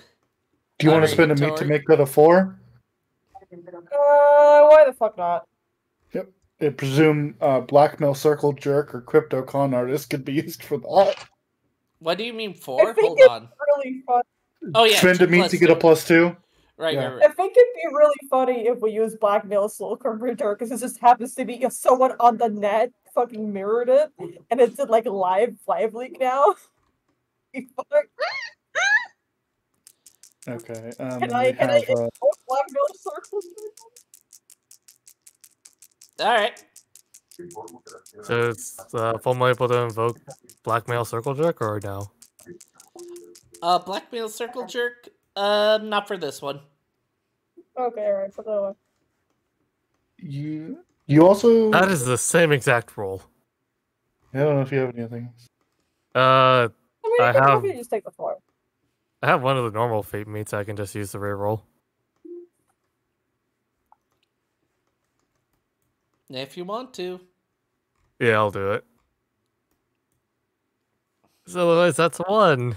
Do you want to spend a meat to make that a four? Uh, why the fuck not? Yep. I presume uh, blackmail circle jerk or crypto con artist could be used for that. What do you mean I think Hold it's on. really fun. Oh yeah. spend a meat plus to get a two. plus. Right, yeah. right, I think it'd be really funny if we use blackmail circle converter because it just happens to be someone on the net fucking mirrored it, and it's in like live LiveLeak now. You fuck. Okay. Um, Can I we can I uh, invoke blackmail circle? All right. So it's uh, full able to invoke blackmail circle jerk or no? Uh, blackmail circle jerk. Uh, not for this one. Okay, alright, put that one. you you also. That is the same exact role. I don't know if you have anything. Uh, I mean, I you can have- probably just take the floor. I have one of the normal fate meats. I can just use the reroll. If you want to. Yeah, I'll do it. So otherwise, that's one.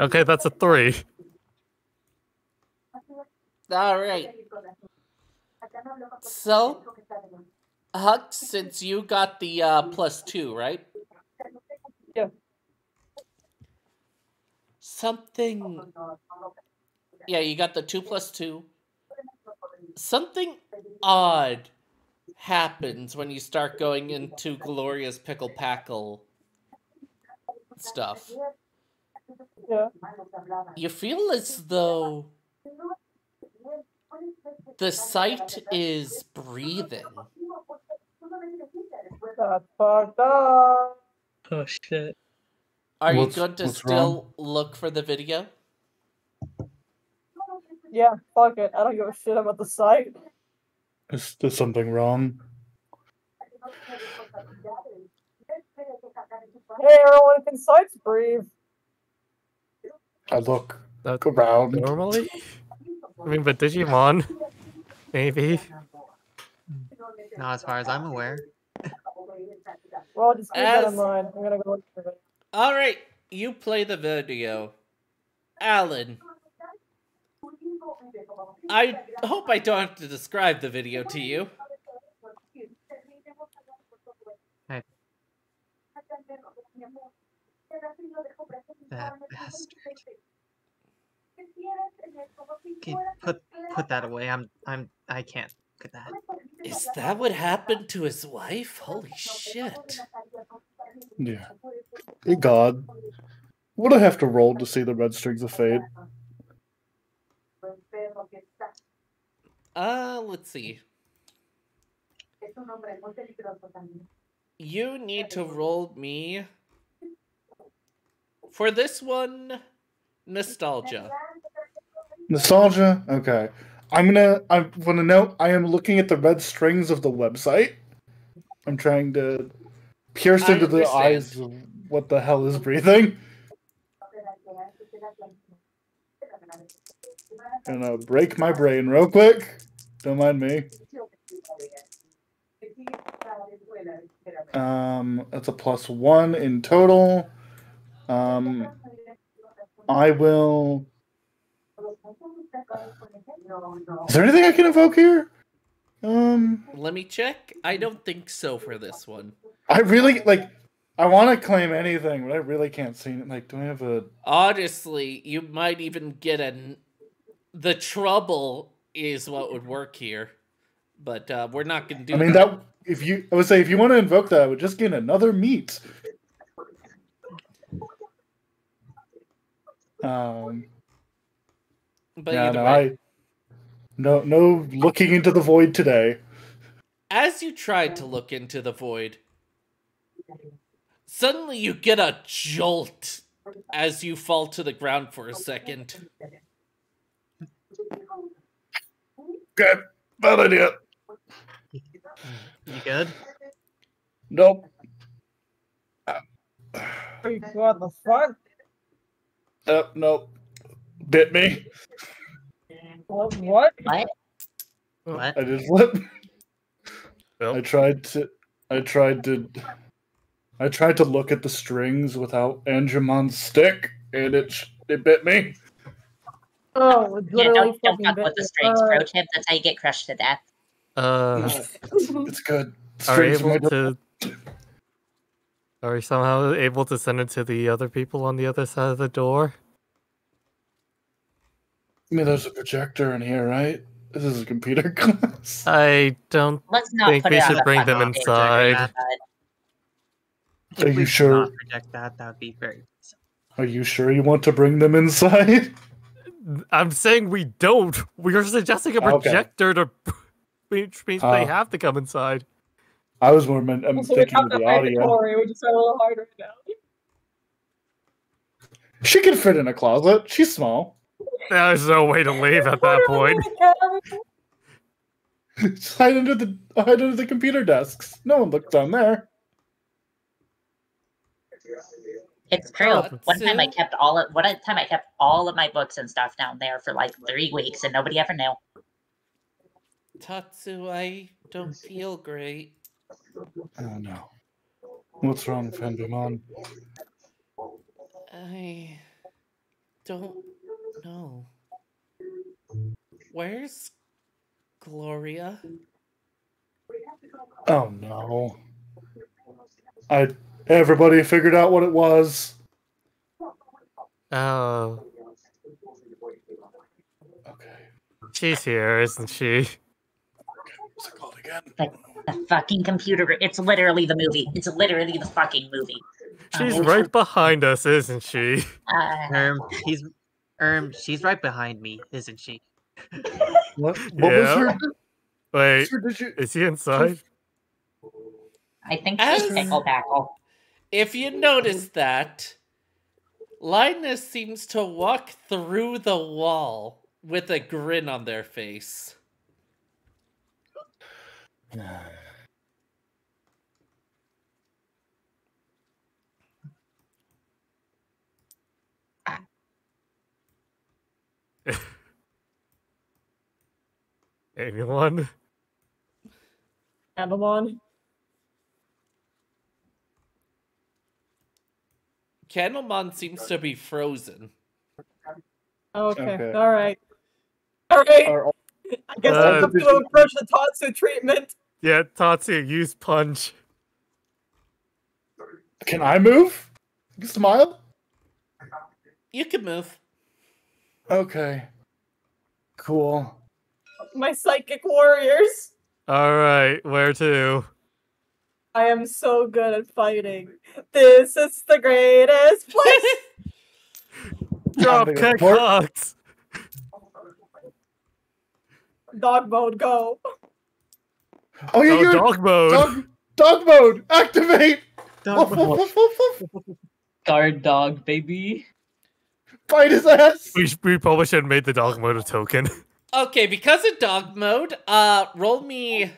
Okay, that's a three. All right. So, Huck, since you got the uh, plus two, right? Yeah. Something. Yeah, you got the two plus two. Something odd happens when you start going into Gloria's Pickle Packle stuff. Yeah. You feel as though the site is breathing. That's fucked up. Oh shit. Are What's- you going to what's still look for the video? Yeah, fuck it. I don't give a shit about the site. Is there something wrong? Hey, everyone can sights breathe. I look That around. normally? I mean, but Digimon, maybe. Not as far as I'm aware. Well, just keep that in mind. I'm gonna go look for it. All right, you play the video. Alan, I hope I don't have to describe the video to you. That bastard. Okay, put put that away. I'm I'm I can't look at that. Is that what happened to his wife? Holy shit. Yeah. Hey God. Would I have to roll to see the red strings of fate? Uh, let's see. You need to roll me for this one nostalgia. Nostalgia? Okay. I'm gonna I wanna know I am looking at the red strings of the website. I'm trying to pierce into the eyes of what the hell is breathing. Gonna break my brain real quick. Don't mind me. Um, that's a plus one in total. Um, I will. Is there anything I can evoke here? Um, Let me check. I don't think so for this one. I really like. I want to claim anything, but I really can't see it. Like, do I have a? Honestly, you might even get an. The trouble is what would work here, but uh, we're not gonna do. I mean, that if you, I would say, if you want to invoke that, I would just get another meat. Um, But yeah, either no, way, I, no, no looking into the void today. as you tried to look into the void, suddenly you get a jolt as you fall to the ground for a second. Good, bad idea. You good? Nope. What the fuck? Uh, nope. Bit me. What? What? What? What? I just slip. Well. I tried to. I tried to. I tried to look at the strings without Angemon's stick, and it it bit me. Oh, it Yeah, don't, don't fucking fuck with the strings, Uh, pro tip. That's how you get crushed to death. Uh, It's good. are you Strings able to? Are you somehow able to send it to the other people on the other side of the door? I mean, there's a projector in here, right? This is a computer class. I don't Let's not think put we it on should the bring them inside. Are you we could sure? Not project that. That would be very. Are you sure you want to bring them inside? I'm saying we don't. We are suggesting a Okay. projector to, which means they Uh, have to come inside. I was more meant. I'm Also, we thinking have of to the find the audio. Corey, which is a little hard right now. She can fit in a closet. She's small. There's no way to leave at that point. Just hide under the hide under the computer desks. No one looks down there. It's true. Oh, one time I kept all of one time I kept all of my books and stuff down there for like three weeks, and nobody ever knew. Tatsu, I don't feel great. Oh no. What's wrong, FanBeemon? I don't know. Where's Gloria? Oh no. I everybody figured out what it was. Oh, Okay. she's here, isn't she? What's it called again? The fucking computer. It's literally the movie. It's literally the fucking movie. She's Oh. right behind us, isn't she? Uh, Erm, he's Erm. She's right behind me, isn't she? What what was Yeah. her Wait, Sir, did you is he inside? I think she's As- pickle. If you notice that, Linus seems to walk through the wall with a grin on their face. Anyone? Avalon. Candlemon seems to be frozen. Okay. Okay. All right. All right. All- I guess Uh, I have to approach the Tatsu treatment. Yeah, Tatsu, use punch. Can I move? You smile? You can move. Okay. Cool. My psychic warriors. All right, where to? I am so good at fighting. This is the greatest place. Drop kick report. Dog mode, go. Oh, yeah, Oh, you're dog mode. dog, dog mode. Activate. Dog Woof, woof, woof. Guard dog, baby. Bite his ass. We, we probably should have made the dog mode a token. Okay, because of dog mode, uh, roll me.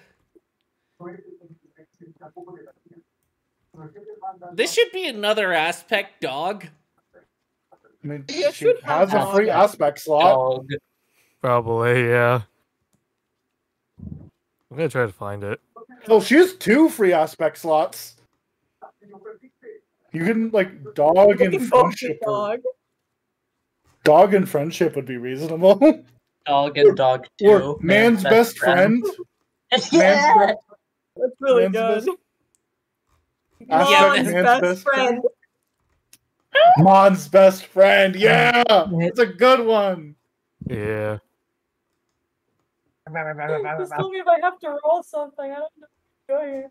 This should be another aspect dog. I mean, You she should have has a free dog. aspect slot. Dog. Probably, yeah. I'm gonna try to find it. Oh, she has two free aspect slots. You can like dog and Fucking friendship. dog. Dog and friendship would be reasonable. Dog and dog too. or man's best friend. Man's yeah. best- That's really Man's good. Aspect Mom's man's best, best friend. Mon's best friend. Yeah, it's a good one. Yeah. Just tell me if I have to roll something. I don't know. what I'm.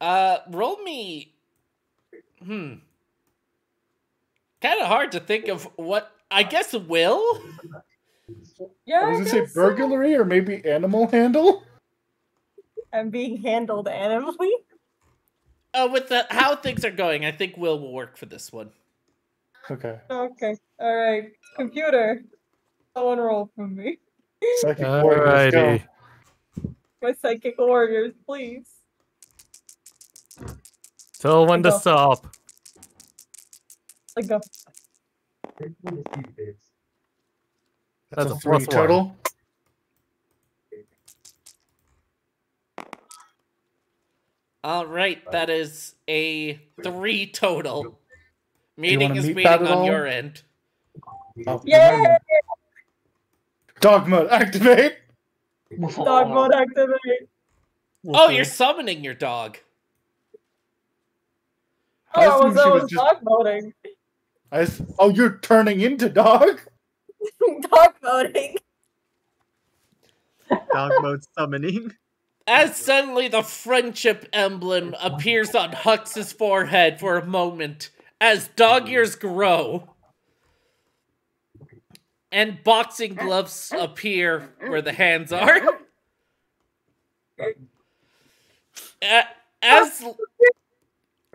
Uh, roll me. Hmm. Kind of hard to think of what. I guess will. Yeah, I I was gonna say guess so. burglary or maybe animal handle. I'm being handled animally. Uh, with the how things are going, I think will will work for this one. Okay. Okay. All right. Computer. Someone roll for me. Psychic warriors, go. Alrighty. My psychic warriors, please. Tell when to stop. Like go. That's, That's a a three plus total. All right, that is a three total. Meeting is meet meeting on all? your end. Oh, Yay! Dog mode activate. Dog mode activate. Oh, you're summoning your dog. Oh, assumed so she I was was just- dog moding. I s- oh, you're turning into dog. dog moding. Dog mode summoning. As suddenly the friendship emblem appears on Hux's forehead for a moment, as dog ears grow, and boxing gloves appear where the hands are. As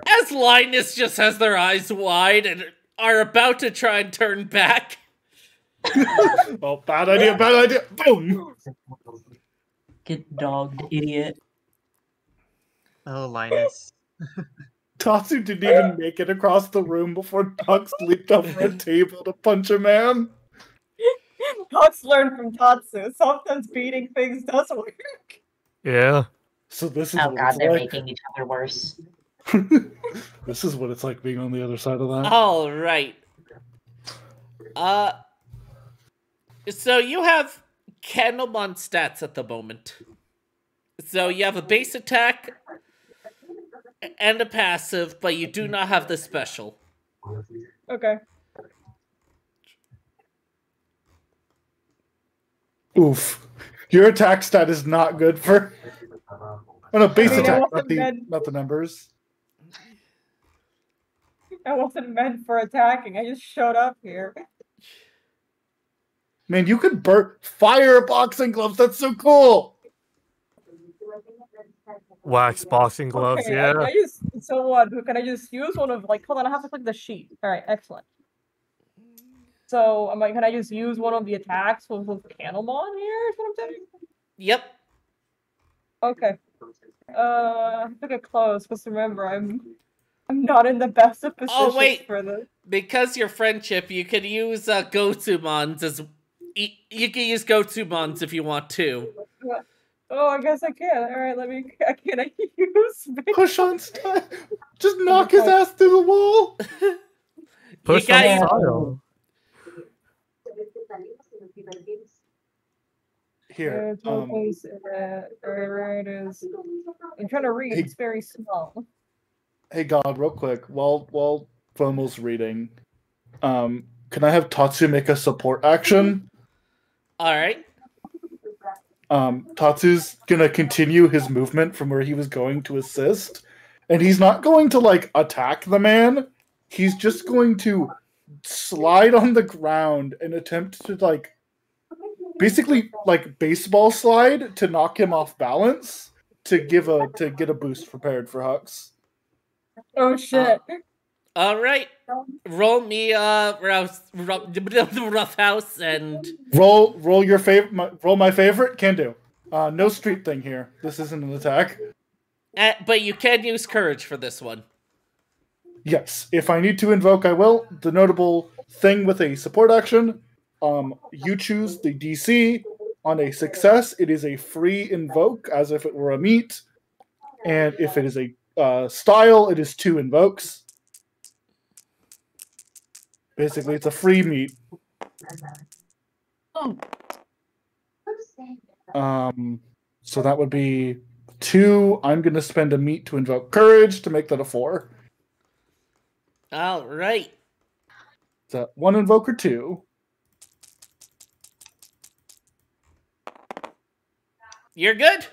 as Linus just has their eyes wide and are about to try and turn back. Oh, bad idea. Bad idea. Boom. Get dogged, idiot. Oh, Linus. Tatsu didn't even make it across the room before Dux leaped over a table to punch a man. Dogs learned from Tatsu. Sometimes beating things does work. Yeah. So this is Oh god, they're like. making each other worse. This is what it's like being on the other side of that. All right. Uh so you have Candlemon stats at the moment. So you have a base attack and a passive, but you do not have the special. Okay. Oof. Your attack stat is not good for. Oh no, base I mean, attack, not the not the numbers. I wasn't meant for attacking. I just showed up here. Man, you could burn fire boxing gloves. That's so cool. Wax boxing gloves, Okay, yeah. I, I just so what? Can I just use one of like? Hold on, I have to click the sheet. All right, excellent. So, I'm I? Can I just use one of the attacks with, with Candlemon here? Is what I'm saying? Yep. Okay. Uh, I have to get close because remember, I'm I'm not in the best of positions wait. for this. Because your friendship, you can use uh, Gotsumons as y- you can use Gotsumons if you want to. Oh, I guess I can. All right, let me. Can I use? Push on style. Just knock his ass through the wall. Push got on you. style. Here. Uh, Um, place, uh, where it is. I'm trying to read. Hey. It's very small. Hey God, real quick, while while Fomel's reading, um, can I have Tatsu make a support action? All right. Um, Tatsu's gonna continue his movement from where he was going to assist, and he's not going to like attack the man. He's just going to slide on the ground and attempt to like basically like baseball slide to knock him off balance to give a to get a boost prepared for Hux. Oh shit! All right. Roll me uh rough, rough, rough house and Roll roll your favorite my, roll my favorite can do. Uh, no street thing here. This isn't an attack. uh, but you can use courage for this one. Yes, if I need to invoke, I will. The notable thing with a support action, um, you choose the DC. On a success, it is a free invoke, as if it were a meet. And if it is a uh, style, it is two invokes. Basically, it's a free meet. Um, so that would be two. I'm going to spend a meet to invoke courage to make that a four. All right. So one invoker two? You're good.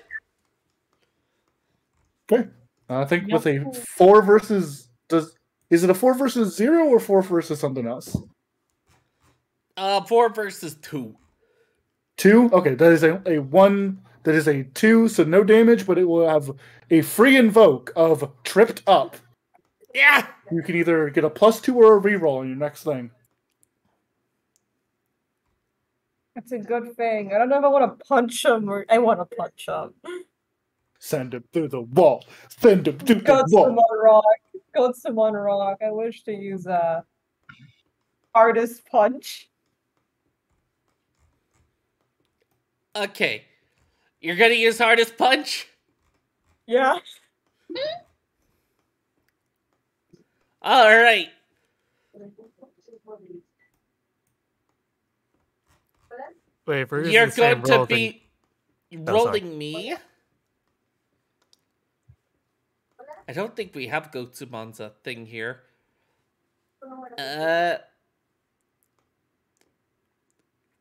Okay. I think with a four versus does is it a four versus zero or four versus something else? Uh, four versus two. Two. Okay, that is a, a one. That is a two, so no damage, but it will have a free invoke of tripped up. Yeah. You can either get a plus two or a reroll on your next thing. That's a good thing. I don't know if I want to punch him or I want to punch him. Send him through the wall. Send him through the Go to wall. one rock. Go to one rock. I wish to use a artist punch. Okay. You're gonna use hardest punch. Yeah. All right. Wait, if we're using You're the same going to roll, then- be Oh, rolling me. I don't think we have Gotsumon's a thing here. Uh,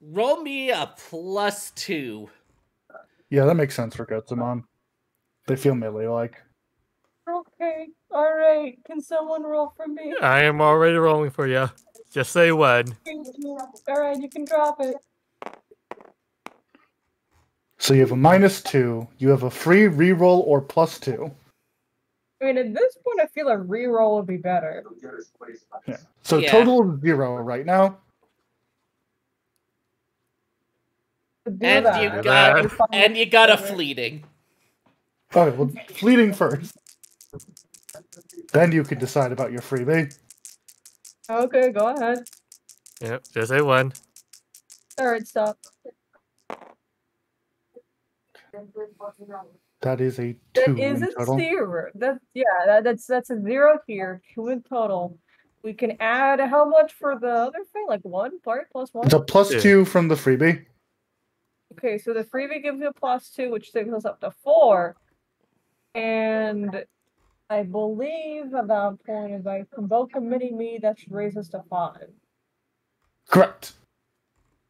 roll me a plus two. Yeah, that makes sense for Gotsumon. They feel melee like. Okay. All right. Can someone roll for me? I am already rolling for you. Just say when. All right. You can drop it. So you have a minus two. You have a free reroll or plus two. I mean, at this point, I feel a reroll would be better. Yeah. So Yeah. total is zero right now. And that, you got and you got a better. fleeting. Okay, well, fleeting first. Then you can decide about your freebie. Okay, go ahead. Yep, just say when. All right, stop. That is a two is in a total. zero. That's yeah. That, that's that's a zero here. Two in total. We can add how much for the other thing? Like one part plus one. It's a plus Yeah. two from the freebie. Okay, so the freebie gives you a plus two, which takes us up to four. And I believe at that point, if I convoke a mini me, that should raise us to five. Correct.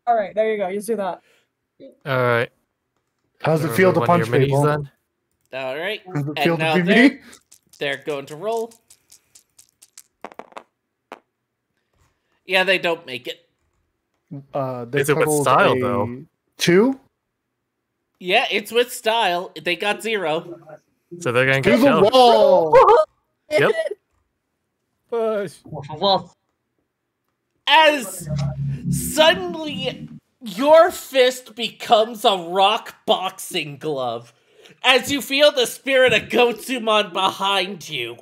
All right, there you go. You do that. All right. How's it feel to punch your minis people? then? All right. How's And now they're, they're going to roll. Yeah, they don't make it. Uh, they Is it with totaled style, though? Two Yeah, it's with style. They got zero. So they're gonna to get the killed. wall. Yep. Push. Well, As suddenly your fist becomes a rock boxing glove. As you feel the spirit of Gotsumon behind you.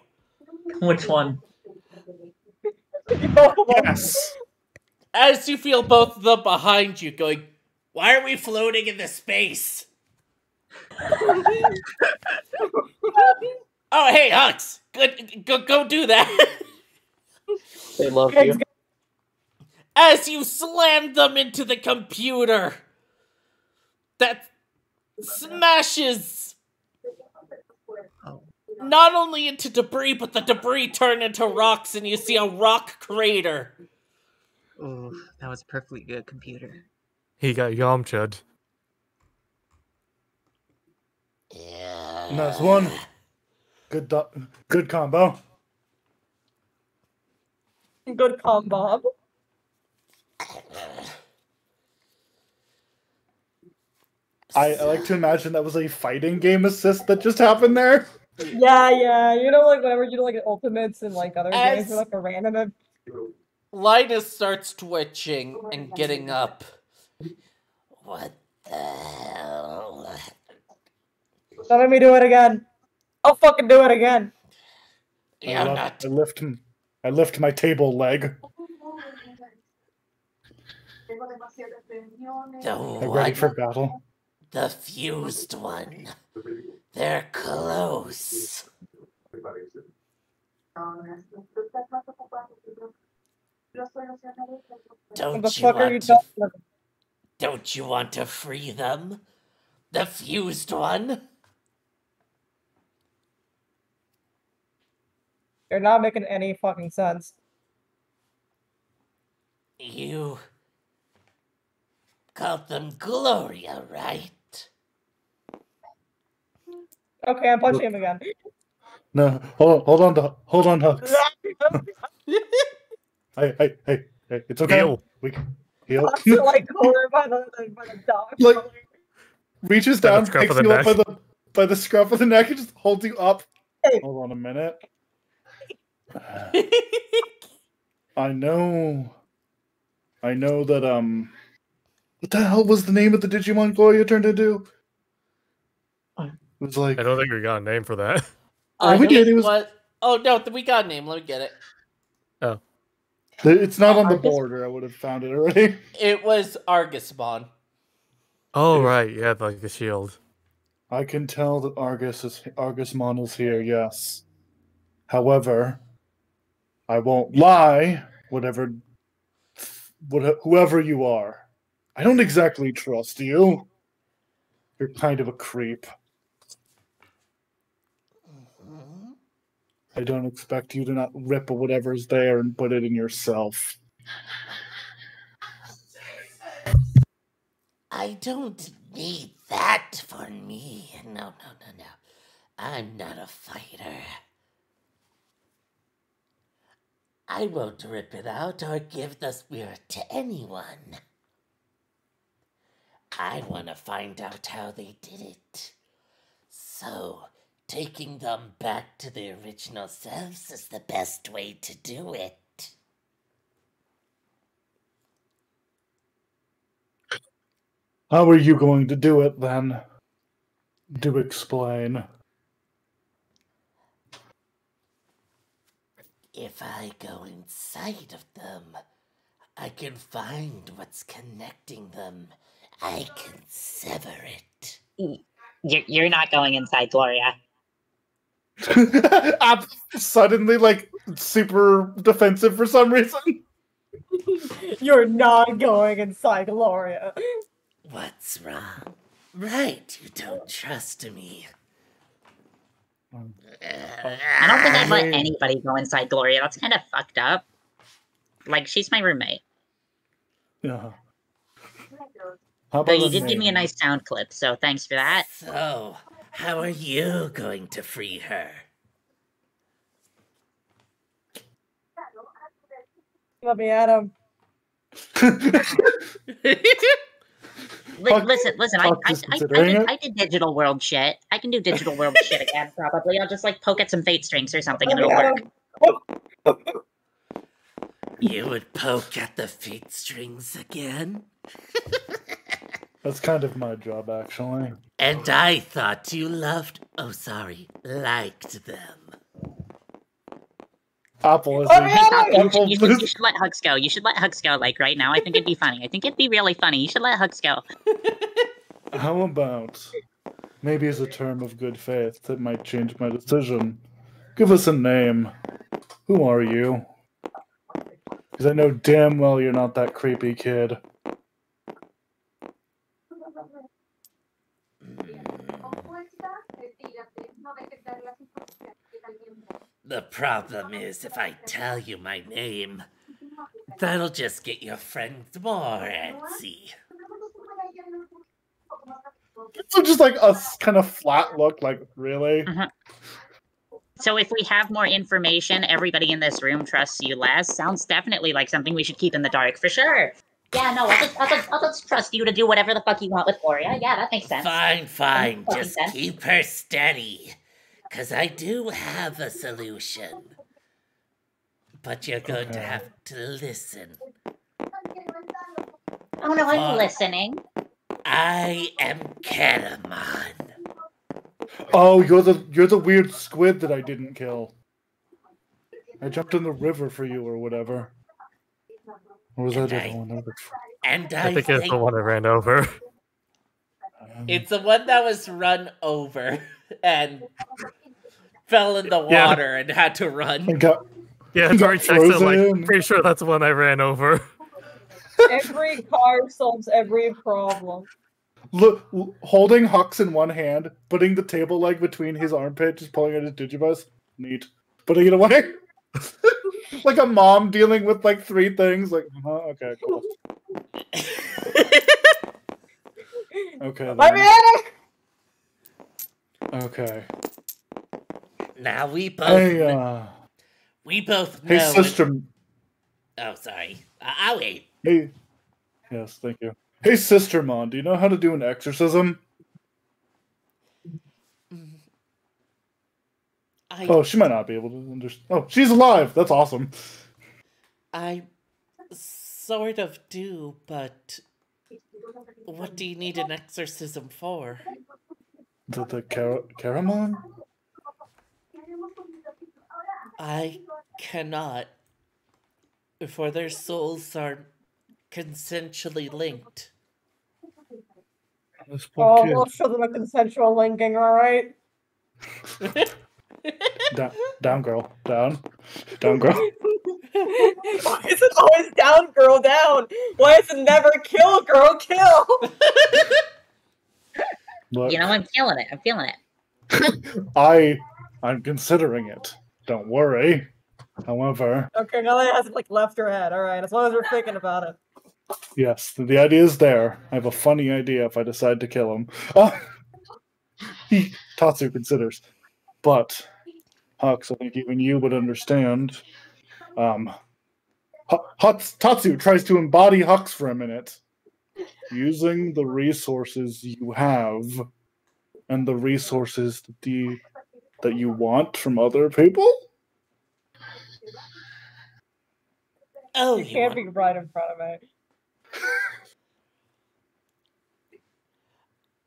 Which one? Both of them. Yes. As you feel both of them behind you going, Why are we floating in the space? oh, hey, Hux! Good, go, go do that. They love you. As you slam them into the computer that smashes oh. not only into debris, but the debris turn into rocks, and you see a rock crater. Ooh, that was a perfectly good computer. He got Yamcha'd. Nice one. Good, do- good combo. Good calm, I, I like to imagine that was a fighting game assist that just happened there. Yeah, yeah. You know, like whenever you do like ultimates and like other As- games, with, like a random. Linus starts twitching and getting up. What the hell? Don't let me do it again. I'll fucking do it again. Yeah, I, I'm not. I lift, m- I lift my table leg. The I'm ready for battle. The fused one. They're close. Don't you fuck are you want to? Don't you want to free them? The fused one. You're not making any fucking sense. You called them Gloria, right? Okay, I'm punching him again. No, hold on, hold on, to, hold on, Hux. Hey, hey, hey, hey, it's okay. Heal. We can heal. I'm like cornered by the by the dog. Like- Reaches By the down, picks of the you up by the by the scruff of the neck, and just holds you up. Hey. Hold on a minute. I know. I know that um what the hell was the name of the Digimon Gloria turned into? It was like I don't think we got a name for that. Oh, we Uh, did, it it was- was- Oh no, th- we got a name. Let me get it. Oh, it's not on the Argus? border, I would have found it already. It was Argusmon. Oh right, yeah, like the shield. I can tell that Argus is Argusmon is here, yes. However, I won't lie, whatever what, whoever you are. I don't exactly trust you. You're kind of a creep. I don't expect you to not rip whatever's there and put it in yourself. I don't need that for me. No, no, no, no. I'm not a fighter. I won't rip it out or give the spirit to anyone. I want to find out how they did it. So, taking them back to their original selves is the best way to do it. How are you going to do it then? Do explain. If I go inside of them, I can find what's connecting them. I can sever it. You're, you're not going inside Gloria. I'm suddenly like super defensive for some reason. You're not going inside Gloria. What's wrong? Right, you don't trust me. I don't think I'd let anybody go inside Gloria. That's kind of fucked up. Like, she's my roommate. Yeah. How Though you a did give me a nice sound clip, so thanks for that. So, how are you going to free her? Let me at him. Listen, listen. I, I, I, I, did. I did digital world shit. I can do digital world shit again, probably. I'll just like poke at some fate strings or something, and it'll work. Oh. You would poke at the feet strings again? That's kind of my job, actually. And I thought you loved. Oh, sorry, liked them. Apple is Oh, a- yeah! You should, you, should, you should let Hux go. You should let Hux go, like right now. I think it'd be funny. I think it'd be really funny. You should let Hux go. How about maybe as a term of good faith that might change my decision? Give us a name. Who are you? Because I know damn well you're not that creepy kid. The problem is, if I tell you my name, that'll just get your friends more antsy. So just like a s- kind of flat look, like really. Mm-hmm. So if we have more information, everybody in this room trusts you less. Sounds definitely like something we should keep in the dark for sure. Yeah, no, I'll just, I'll just, I'll just trust you to do whatever the fuck you want with Gloria. Yeah, that makes sense. Fine, fine, just sense. keep her steady. Cause I do have a solution. But you're going to have to listen. Oh no, I'm listening. I am Ketamon. Oh, you're the you're the weird squid that I didn't kill. I jumped in the river for you or whatever. Or was that And I- different one? And I, I think it's the one I ran over. Um, It's the one that was run over and fell in the Yeah. water and had to run. I got Yeah, You it's already texted, like, pretty sure that's the one I ran over. Every car solves every problem. look holding Hux in one hand, putting the table leg between his armpit, just pulling out his digibus. Neat. Putting it away. like a mom dealing with like three things. Like, uh okay, cool. Okay. My then. man! Okay. now we both Hey, uh, we both know. hey, it- sister. Oh, sorry. I- I'll wait. Hey. Yes, thank you. Hey, Sistermon, do you know how to do an exorcism? I Oh, she might not be able to understand. Oh, she's alive. That's awesome. I sort of do, but what do you need an exorcism for? The the Car- Caramon? I cannot, for their souls are consensually linked. This Oh, kid. we'll show them a consensual linking, alright? Down, down, girl. Down. Down, girl. Why is it always down, girl, down? Why is it never kill, girl, kill? Look, You know, I'm feeling it. I'm feeling it. I, I'm considering it. Don't worry. However, Okay, now that hasn't like left her head. Alright, as long as we're thinking about it. yes, the idea is there. I have a funny idea if I decide to kill him. Oh, he Tatsu considers, but Hux, I think even you would understand. Um, Hux, Tatsu tries to embody Hux for a minute, using the resources you have and the resources that the that you want from other people. Oh, You you can't want- be right in front of me.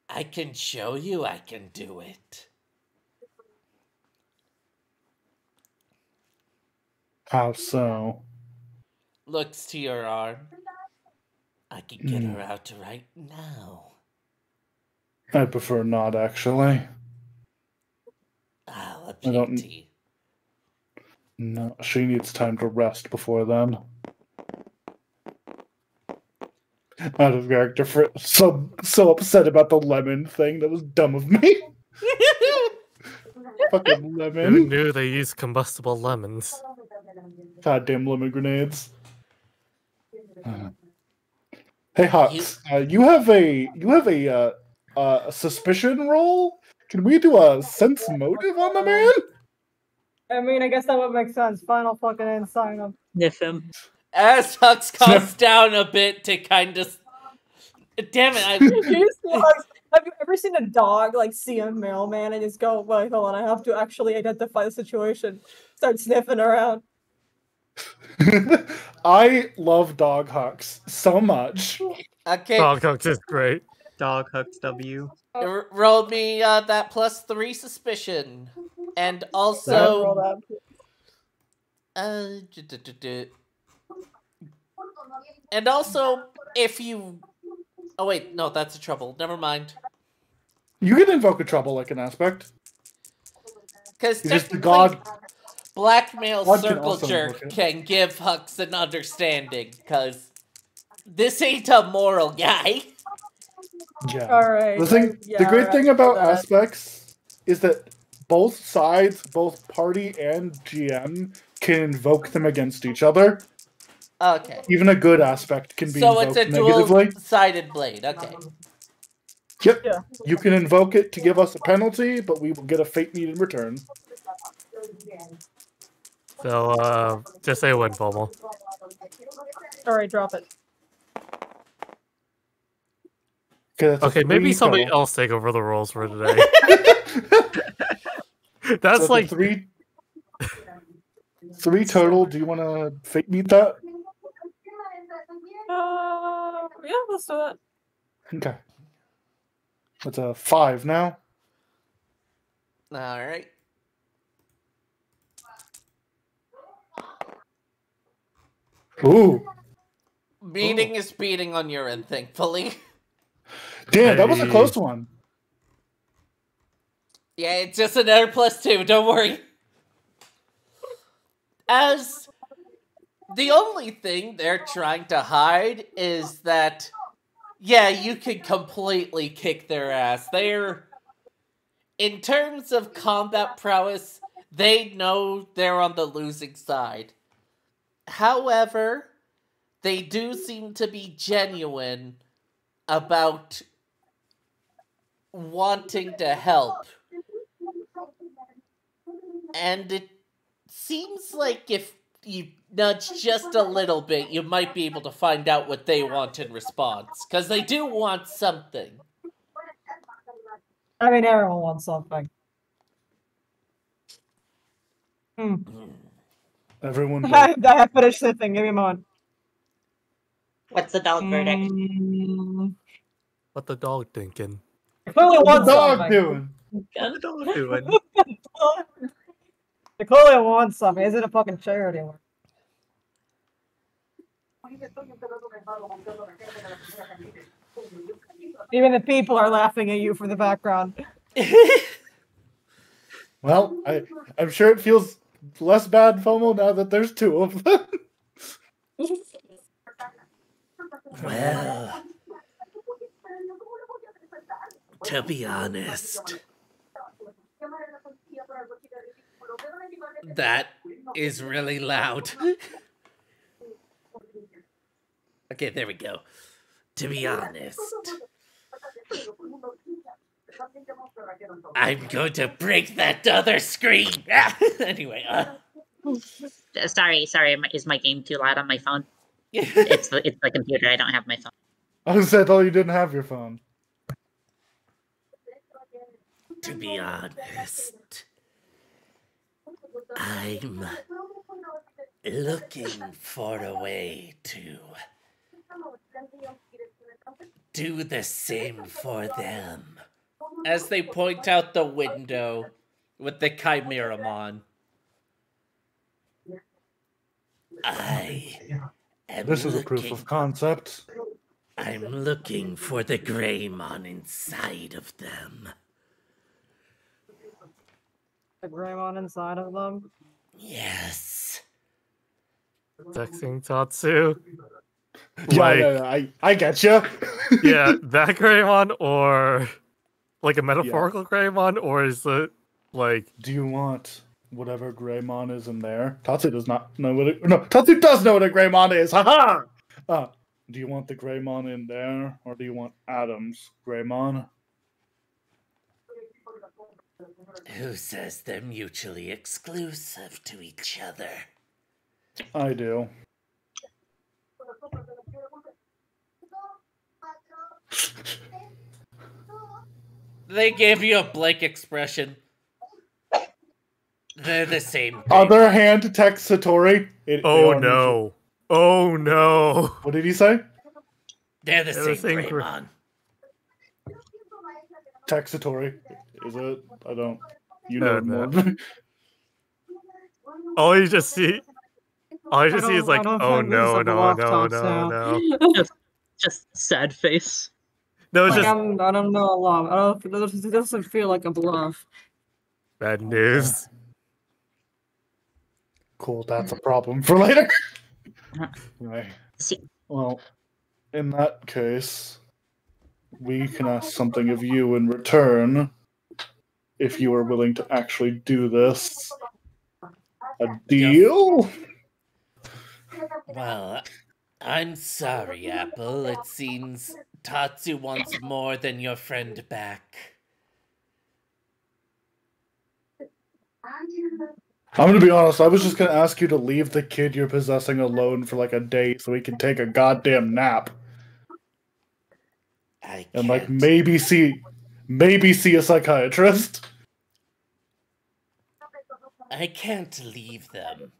I can show you I can do it. How so? Looks to your arm. I can get Hmm. her out right now. I prefer not actually. Ah, a I don't- pity. No, she needs time to rest before then. Out of character for so so upset about the lemon thing. That was dumb of me. Fucking lemon. Who knew they use combustible lemons? Goddamn lemon grenades. Hey Hux, uh, you have a you have a uh, uh, a suspicion roll. Can we do a sense motive on the man? I mean, I guess that would make sense. Final fucking inside him. Sniff him. As Hux calms down a bit to kind of. Damn it! I, You just like- have you ever seen a dog like see a mailman and just go, "Wait, hold on, I have to actually identify the situation." Start sniffing around. I love dog Hux so much. okay, Dog Hux is great. Dog Hux W. R- roll me uh, that plus three suspicion, and also uh, and also if you. Oh wait, no, that's a trouble. Never mind. You can invoke a trouble like an aspect. Because He's just the technically, god. Blackmail God can circle also jerk can give Hux an understanding. Because this ain't a moral guy. Yeah. All right. The thing, yeah, the great alright, thing about that. aspects is that both sides, both party and GM, can invoke them against each other. Okay. Even a good aspect can be So it's invoked a negatively. dual-sided blade. Okay. Yep. Yeah. You can invoke it to give us a penalty, but we will get a fate meat in return. So, uh, just say win, Fomal. All right, drop it. Okay, that's a Okay, maybe three somebody total. else take over the roles for today. That's So like three. Three total. Do you want to fake meet that? Uh, yeah, let's do that. Okay. That's a five now. All right. Ooh, Beating is beating on your end, thankfully. damn, that was a close one. Yeah, it's just another plus two. Don't worry. As the only thing they're trying to hide is that, yeah, you can completely kick their ass. They're, in terms of combat prowess, they know they're on the losing side. However, they do seem to be genuine about wanting to help. And it seems like if you nudge just a little bit, you might be able to find out what they want in response. Because they do want something. I mean, everyone wants something. Hmm. Everyone. I, I have finished the thing. Give me a moment. What's the dog verdict? Mm, what the dog thinking. I clearly What's want the dog something. doing? What the dog doing? I clearly want something. Is it a fucking charity work? Even the people are laughing at you from the background. Well, I, I'm sure it feels less bad FOMO now that there's two of them. Well, to be honest, that is really loud. okay, there we go. To be honest, I'm going to break that other screen. anyway, uh, Sorry, sorry. Is my game too loud on my phone? It's the it's the computer. I don't have my phone. I said, oh, you didn't have your phone. to be honest, I'm looking for a way to do the same for them. As they point out the window with the Chimeramon. I am This is a proof looking- of concept. I'm looking for the Greymon inside of them. The Greymon inside of them. Yes. Texting Tatsu. Yeah, Like, yeah, yeah, I, I get you. yeah, that Greymon or like a metaphorical Greymon, or is it like Do you want whatever Greymon is in there? Tatsu does not know what it. No, Tatsu does know what a Greymon is. Haha. Uh, do you want the Greymon in there, or do you want Adam's Greymon? Who says they're mutually exclusive to each other? I do. They gave you a blank expression. They're the same. thing. Other hand text Satori. It- Oh no. Oh no. What did he say? They're the They're the same same gr- Greymon. Is it? I don't. You know no. more. All you just see, all you just I see is like, oh think no, these no, no, no, no. Just, just sad face. No, it's Like, just I'm, I don't know a lot. I don't, it doesn't- it doesn't feel like a bluff. bad news. cool. That's a problem for later. right. Well, in that case, we can ask something of you in return if you are willing to actually do this. A deal? Well, I'm sorry, Apple. It seems Tatsu wants more than your friend back. I'm gonna be honest, I was just gonna ask you to leave the kid you're possessing alone for like a day so he can take a goddamn nap. I And like can't- maybe see maybe see a psychiatrist. I can't leave them.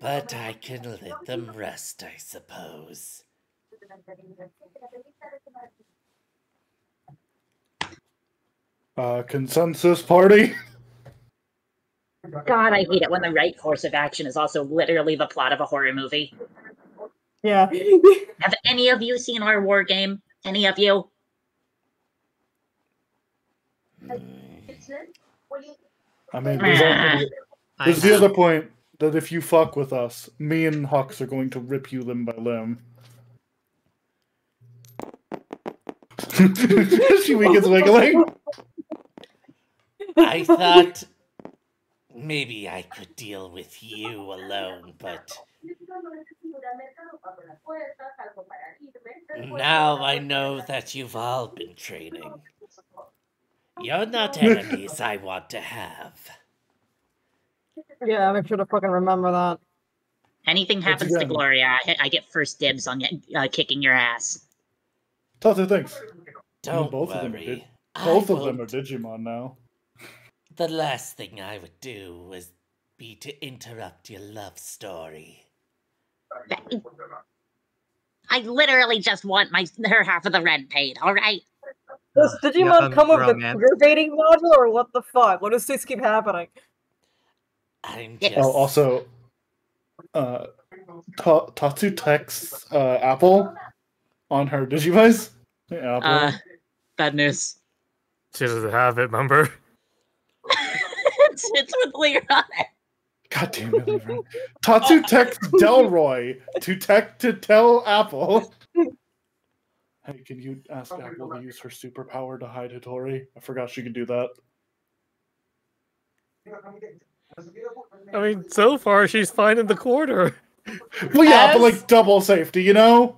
But I can let them rest, I suppose. Uh consensus party? God, I hate it when the right course of action is also literally the plot of a horror movie. Yeah. Have any of you seen our war game? Any of you? I mean there's, also, I there's the other point that if you fuck with us, me and Hux are going to rip you limb by limb. she weakens wiggling. I thought maybe I could deal with you alone, but now I know that you've all been training. You're not enemies I want to have. Yeah, make sure to fucking remember that. Anything happens to Gloria, I, I get first dibs on uh, kicking your ass. Tatsu, thanks. Don't both of them worry. did- I Both of them are Digimon now. The last thing I would do was be to interrupt your love story. I literally just want my her half of the rent paid. All right. Does Uh, Digimon young come with the romance. queer baiting module, or what the fuck? What does this keep happening? I'm just Oh, also, uh, Ta- Tatsu texts uh, Apple on her Digivice. Hey, Apple. Uh, bad news. She doesn't have it, remember? it's, it's with Lear on it. God damn it, Leroy. Tatsu oh. texts Delroy to tech to tell Apple. Hey, can you ask Apple to use her superpower to hide Hitori? I forgot she could do that. I mean, so far she's fine in the quarter. Well, yeah, but like double safety, you know?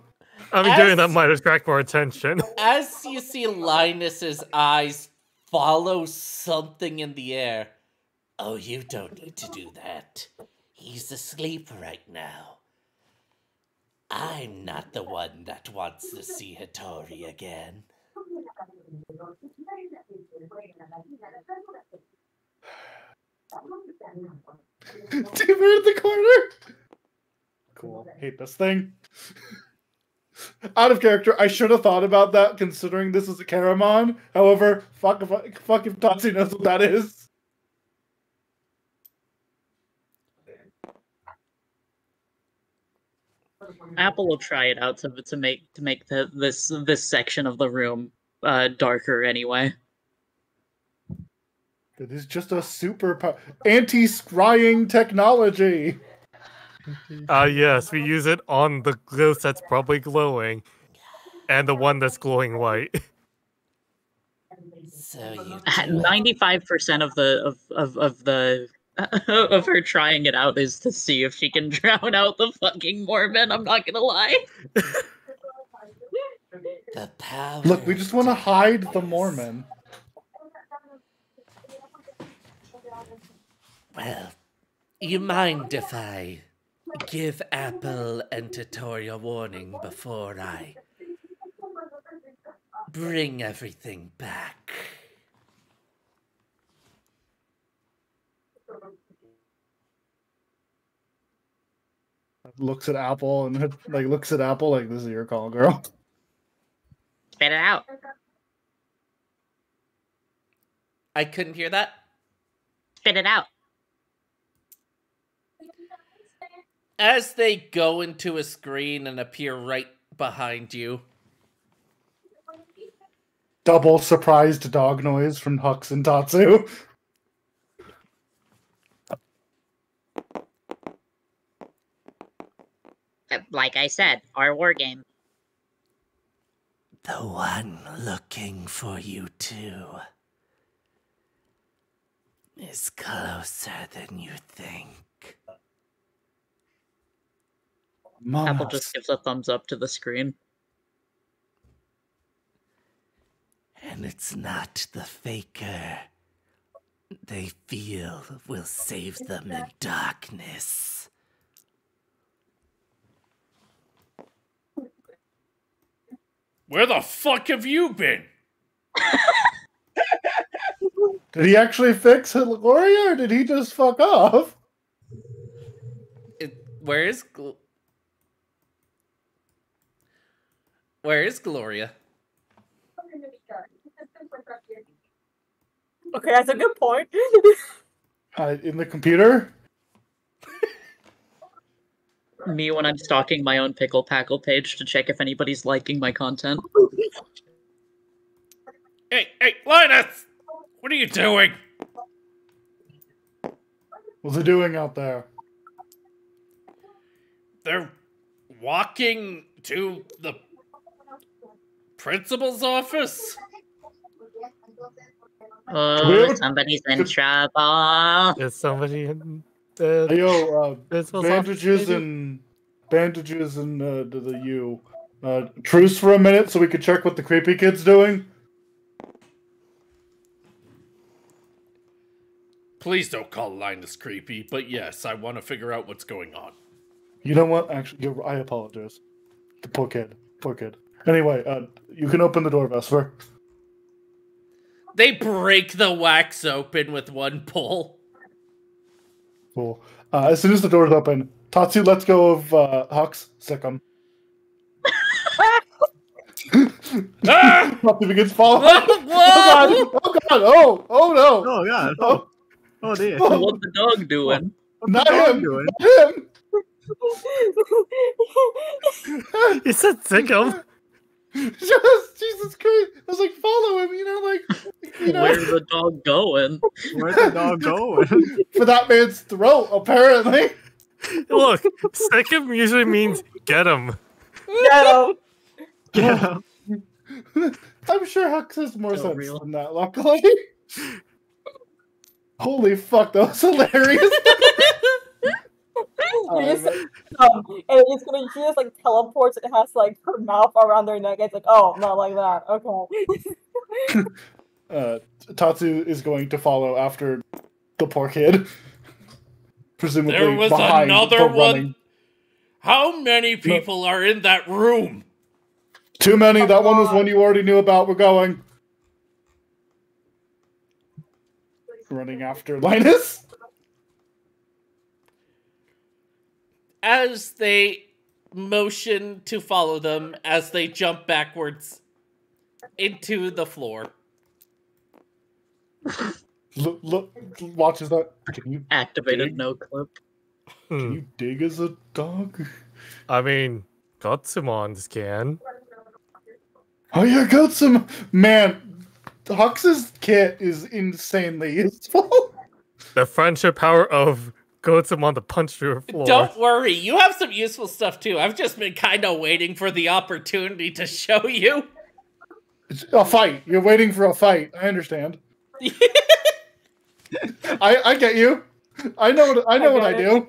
I mean, doing that As- might attract more attention. as you see Linus's eyes follow something in the air. Oh, you don't need to do that. He's asleep right now. I'm not the one that wants to see Hitori again. Dude, we're in the corner. Cool. Hate this thing. Out of character, I should have thought about that considering this is a Karamon. However, fuck if I, fuck if Tatsu knows what that is. Apple will try it out to to make to make the, this this section of the room uh, darker anyway. It is just a super po- anti-scrying technology. Uh, yes, we use it on the ghost that's probably glowing, and the one that's glowing white. So you Ninety five percent of the of of, of the of her trying it out is to see if she can drown out the fucking Mormon. I'm not gonna lie. the power. Look, we just want to hide the. Mormon. Well, you mind if I give Apple and Tutorial warning before I bring everything back? Looks at Apple and like looks at Apple like this is your call, girl. Spit it out. I couldn't hear that. Spit it out. As they go into a screen and appear right behind you, Double surprised dog noise from Hux and Tatsu. Like I said, our war game. the one looking for you too is closer than you think. Apple Mamas. just gives a thumbs up to the screen. And it's not the faker they feel will save them in darkness. Where the fuck have you been? Did he actually fix Gloria or did he just fuck off? It, where is Where is Gloria? Okay, that's a good point. Uh, in the computer? Me when I'm stalking my own Pickle Packle page to check if anybody's liking my content. Hey, hey, Linus! What are you doing? What's he doing out there? They're walking to the principal's office? Oh, Weird. somebody's in trouble. Is somebody in the Hey, yo, uh, principal's office, bandages maybe? and bandages and uh, to the U. Uh, truce for a minute so we could check what the creepy kid's doing. Please don't call Linus creepy, but yes, I want to figure out what's going on. You know what? Actually, you're, I apologize. The poor kid. Poor kid. Anyway, uh, you can open the door, Vesper. They break the wax open with one pull. Cool. Uh, as soon as the door's open, Tatsu lets go of uh, Hux. Sick him. Ah! Tatsu begins following. Whoa! Oh god! Oh god! Oh! Oh no! Oh god. Oh, Oh, oh dear. Oh. What's the dog doing? not dog him! doing? Not him! You said sickum. Just Jesus Christ! I was like, follow him, you know, like you know, Where's the dog going? Where's the dog going? for that man's throat, apparently. Look, sickum usually means get him. Get him. Get him. I'm sure Hux has more So sense real. than that, luckily. Holy fuck, that was hilarious. You just, um, and it's gonna she just like teleports and it has like her mouth around their neck. It's like, oh, not like that. Okay. uh, Tatsu is going to follow after the poor kid. Presumably There was behind another for one. running. How many people are in that room? Too many. That one was one you already knew about. We're going. Running after Linus. As they motion to follow them, as they jump backwards into the floor. Look, look, watches that. Can you Activated Dig. no clip. can Hmm. you dig as a dog? I mean, Gotsumons can. Oh yeah, got some man. Hux's kit is insanely useful. The friendship power of Gotsumon to punch through a floor. Don't worry, you have some useful stuff too. I've just been kind of waiting for the opportunity to show you. It's a fight. You're waiting for a fight. I understand. I I get you. I know what I know what I get it, do.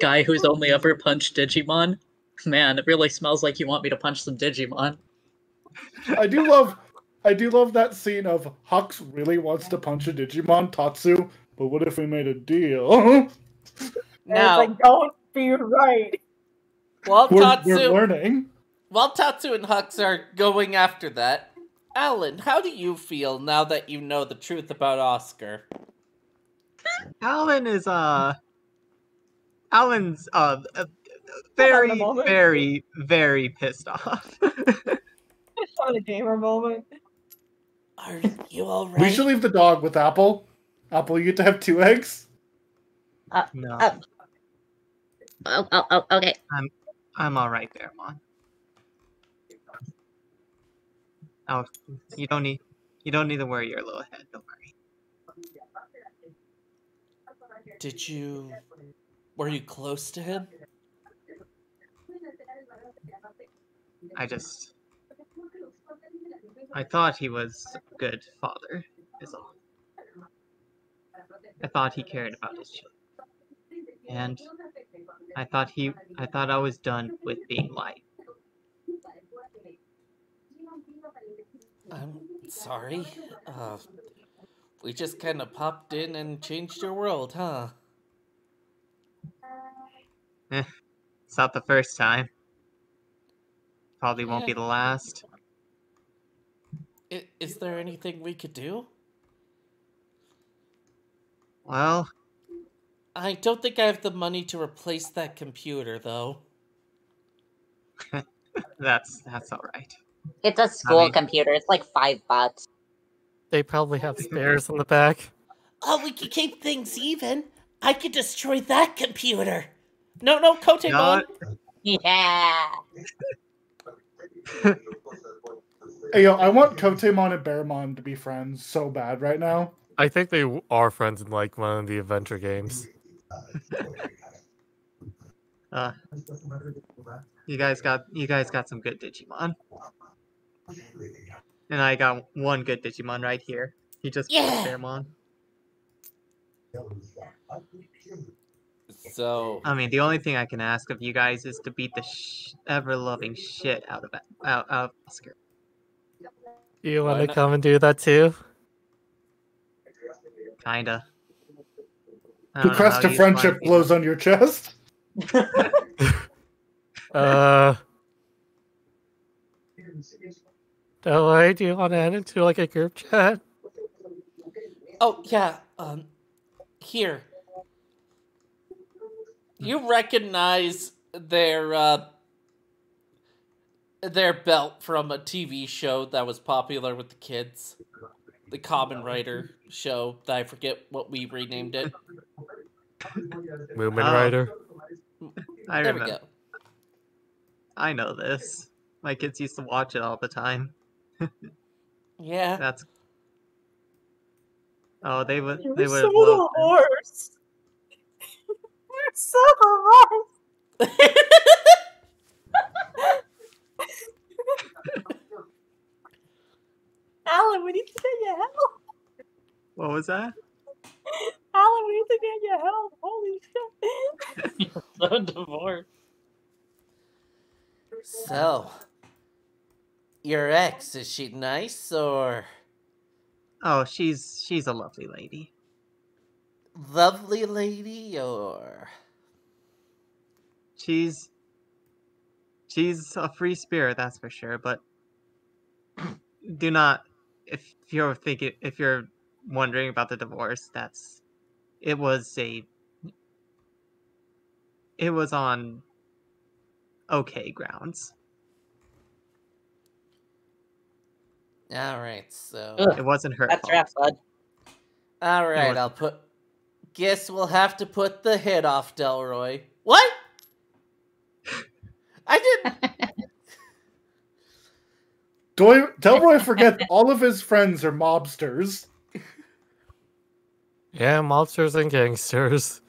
Guy who's only ever punched Digimon. Man, it really smells like you want me to punch some Digimon. I do love I do love that scene of Hux really wants to punch a Digimon Tatsu, but what if we made a deal? And Now, it's like, don't be right. while we're, Tatsu, we're learning. while Tatsu and Hux are going after that, Alan, how do you feel now that you know the truth about Oscar? Alan is uh Alan's uh uh, very very very pissed off. Just having a gamer moment. Are you alright? We should leave the dog with Apple. Apple, you get to have two eggs. No, uh, Oh, oh, oh, okay. I'm all right there, Mon. Oh, you don't need you don't need to worry your little head. Don't worry. Did you. Were you close to him? I just I thought he was a good father. Is all. I thought he cared about his children, and I thought he I thought I was done with being light. I'm sorry. Uh, we just kind of popped in and changed your world, huh? It's not the first time. Probably won't be the last. I- is there anything we could do? Well, I don't think I have the money to replace that computer, though. that's that's all right. It's a school mean- computer. It's like five bucks. They probably have spares in the back. Oh, we could keep things even. I could destroy that computer. No, no, Kotemon. Not- Yeah. Hey, yo, I want Kotemon and Bearmon to be friends so bad right now. I think they are friends in like one of the adventure games. Uh, you guys got you guys got some good Digimon, and I got one good Digimon right here. He just Yeah. Bearmon. So, I mean, the only thing I can ask of you guys is to beat the sh- ever loving shit out of out, out of Oscar. You want to come and do that too? Kinda. I The crest of friendship find glows on your chest. Uh. Don't worry, do you want to add it to like a group chat? oh yeah, um, here. You recognize their uh, their belt from a TV show that was popular with the kids, the Kamen Rider show. That I forget what we renamed it. Movement Oh. Rider. I there we remember. go. I know this. My kids used to watch it all the time. Yeah. That's. Oh, they would. They were would so have the loved it. horse. You're so the horse. Alan, we need to get your help. What was that? Alan, we need to get your help. Holy shit. You're so divorced. So, your ex is she nice or Oh, she's she's a lovely lady. lovely lady or? She's she's a free spirit, that's for sure. But do not, if you're thinking, if you're wondering about the divorce, that's it was a it was on okay grounds. All right, so Ugh. It wasn't her That's fault. rough, bud. all right, was- I'll put. Guess we'll have to put the hit off Delroy. What? I didn't. Doy, Delroy forget all of his friends are mobsters. Yeah, mobsters and gangsters.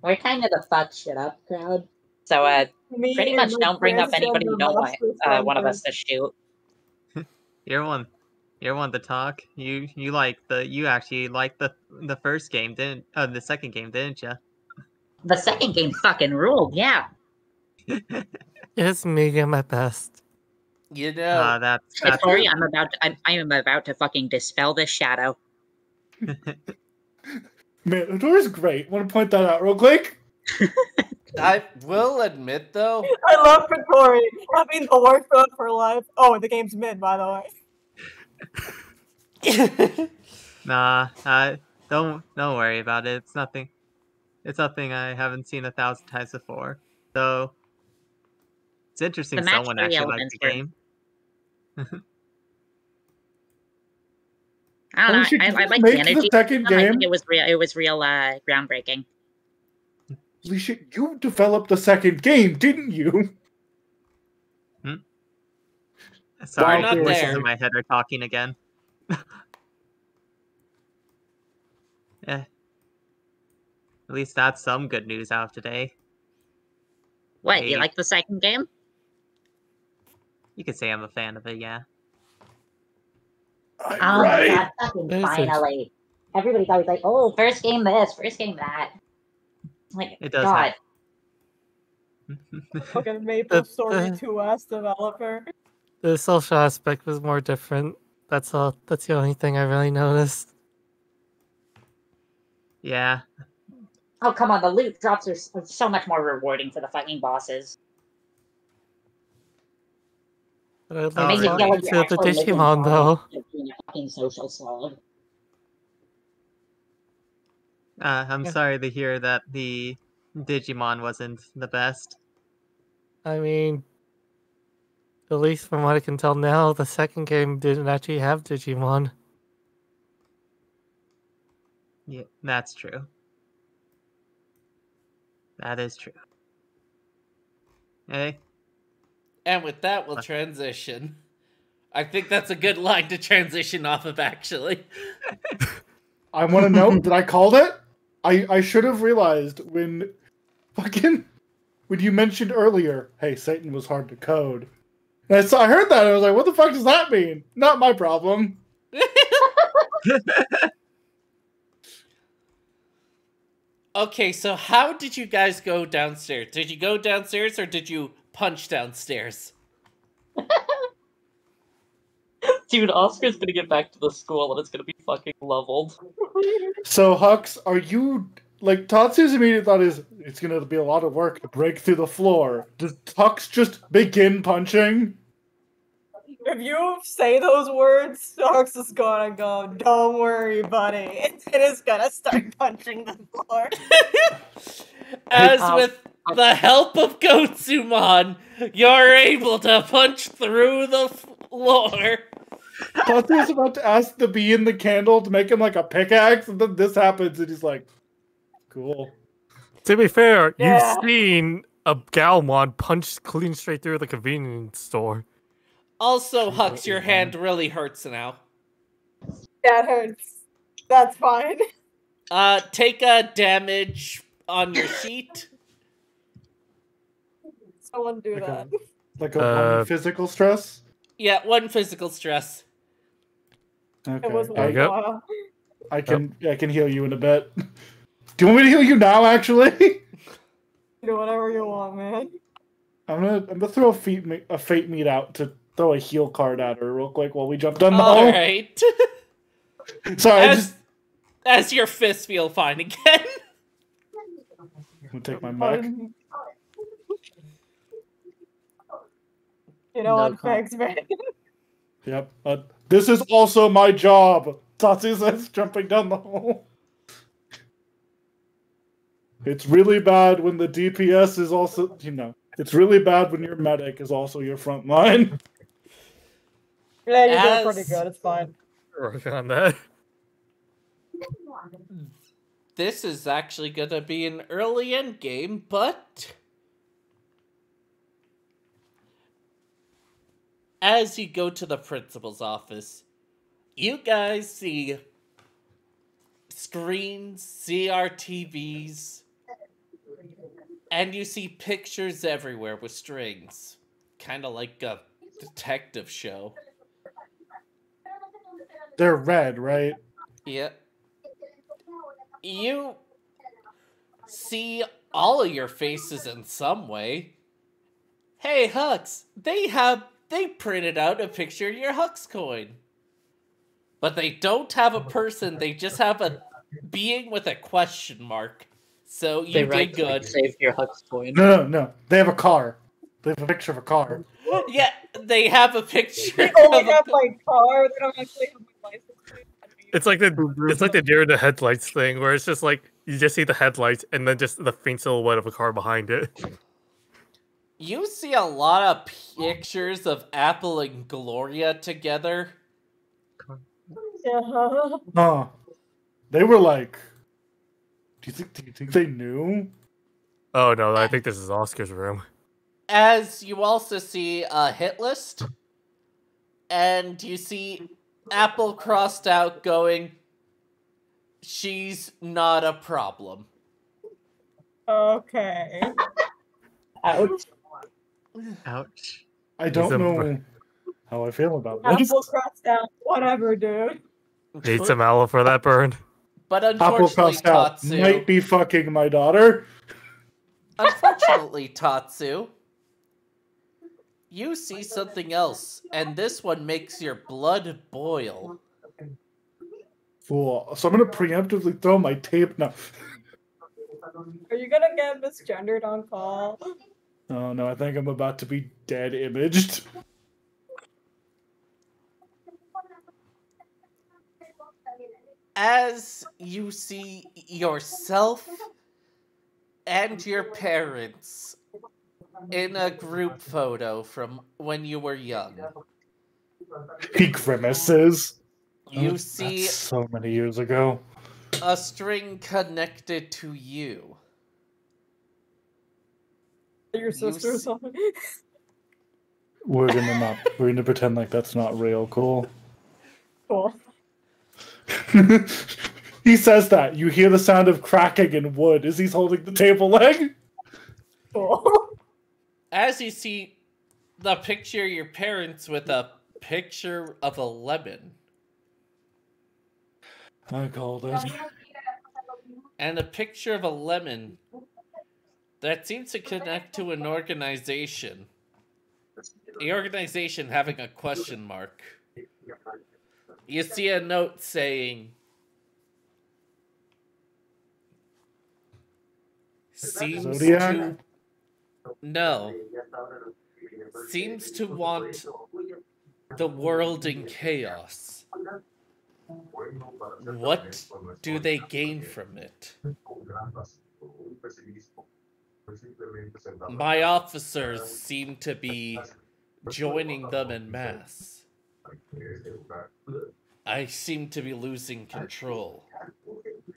We're kind of the fuck shit up crowd. So, uh, Me pretty much don't bring up anybody and you don't want uh, one of us to shoot. You're one. You're one to talk. You you like the you actually like the the first game, didn't? Uh, the second game, didn't you? The second game fucking ruled, yeah. It's me at my best. You know, Uh, that's that's Tori, I'm about to, I'm, I am about to fucking dispel this shadow. Man, Ador's great. Want to point that out real quick? I will admit though. I love Hitori having the worst up for life. Oh, the game's mid, by the way. Nah, uh, don't don't worry about it. It's nothing. It's nothing I haven't seen a thousand times before. So it's interesting The someone actually liked the game. I don't know. Alicia, I, did I like the energy. the second I game. think it was real. It was real uh, groundbreaking. Alicia, you developed the second game, didn't you? Sorry, not the voices there. in my head are talking again. eh. At least that's some good news out of today. What? You like the second game? You could say I'm a fan of it, yeah. I'm Oh right. my god! Fucking This is- finally. Everybody's always like, "Oh, first game this, first game that." Like, It does God. Fucking MapleStory uh. 2S developer. The social aspect was more different. That's all. That's the only thing I really noticed. yeah. Oh come on! The loot drops are are so much more rewarding for the fucking bosses. But I'd Oh, like Make to it really? feel talk like to you're the actually making Digimon fun though. of being a fucking social slug. Uh, I'm Yeah. sorry to hear that the Digimon wasn't the best. I mean, at least from what I can tell now, the second game didn't actually have Digimon. Yeah, that's true. That is true. Hey, And with that, we'll transition. I think that's a good line to transition off of, actually. I want to know that I called it. I I should have realized when fucking when you mentioned earlier, hey, Satan was hard to code. And I saw, I heard that. And I was like, what the fuck does that mean? Not my problem. Okay, so how did you guys go downstairs? Did you go downstairs or did you punch downstairs? Dude, Oscar's gonna get back to the school and it's gonna be fucking leveled. So Hux, are you like Tatsu's immediate thought is it's gonna be a lot of work to break through the floor. Does Hux just begin punching? If you say those words, Starks is gonna go, don't worry, buddy. It is gonna start punching the floor. As with the help of Gotsumon, you're able to punch through the floor. Tatsu was about to ask the bee in the candle to make him like a pickaxe, and then this happens, and he's like, "Cool." To be fair, Yeah. you've seen a Galmon punch clean straight through the convenience store. Also, Hux, your hand really hurts now. That hurts. That's fine. Uh, take a damage on your sheet. Someone do Like that. a, like a Uh, one physical stress. Yeah, one physical stress. Okay, It was There you go. I can I can heal you in a bit. Do you want me to heal you now? Actually, Do whatever you want, man. I'm gonna I'm gonna throw a feet me- a fate meat out to throw a heal card at her real quick while we jump down the All hole. right. Sorry, I as, just as your fists feel fine again. I'm gonna take my mech. You know No what? comment. Thanks, man. Yep. Uh, this is also my job. Tatsu says, jumping down the hole. It's really bad when the DPS is also, you know, it's really bad when your medic is also your front line. Yeah, you're doing pretty good. It's fine. Working on that. this is actually gonna be an early end game, but as you go to the principal's office, you guys see screens, CRTVs, and you see pictures everywhere with strings, kind of like a detective show. They're red, right? Yeah. You see all of your faces in some way. Hey, Hux, they have they printed out a picture of your Hux coin. But they don't have a person, they just have a being with a question mark. So you They did write good. Save your Hux coin. No, no, no. They have a car. They have a picture of a car. Yeah, they have a picture. They only have my car. They don't actually have my license plate. It's like the it's like the deer in the headlights thing, where it's just like you just see the headlights and then just the faint silhouette of a car behind it. You see a lot of pictures of Apple and Gloria together. Yeah. Huh. They were like, do you think? Do you think they knew? Oh no, I think this is Oscar's room. As you also see a hit list, and you see Apple crossed out going, She's not a problem. Okay. Ouch. Ouch. I don't a- know how I feel about this. Apple crossed out. Whatever, dude. Need some aloe for that burn. But Apple unfortunately, crossed out Tatsu. might be fucking my daughter. Unfortunately, Tatsu, you see something else, and this one makes your blood boil. Fool. So I'm gonna preemptively throw my tape now. Are you gonna get misgendered on call? Oh no, I think I'm about to be dead imaged. As you see yourself and your parents in a group photo from when you were young, He grimaces. you Oh, see so many years ago. a string connected to you. Your sister or something? We're gonna not. We're gonna pretend like that's not real. Cool. Cool. he says that. You hear the sound of cracking in wood as he's holding the table leg. Cool. As you see the picture of your parents with a picture of a lemon I called it. and a picture of a lemon that seems to connect to an organization. The organization having a question mark. You see a note saying, seems Zodiac? to no seems to want the world in chaos. What do they gain from it? My officers seem to be joining them in mass. I seem to be losing control.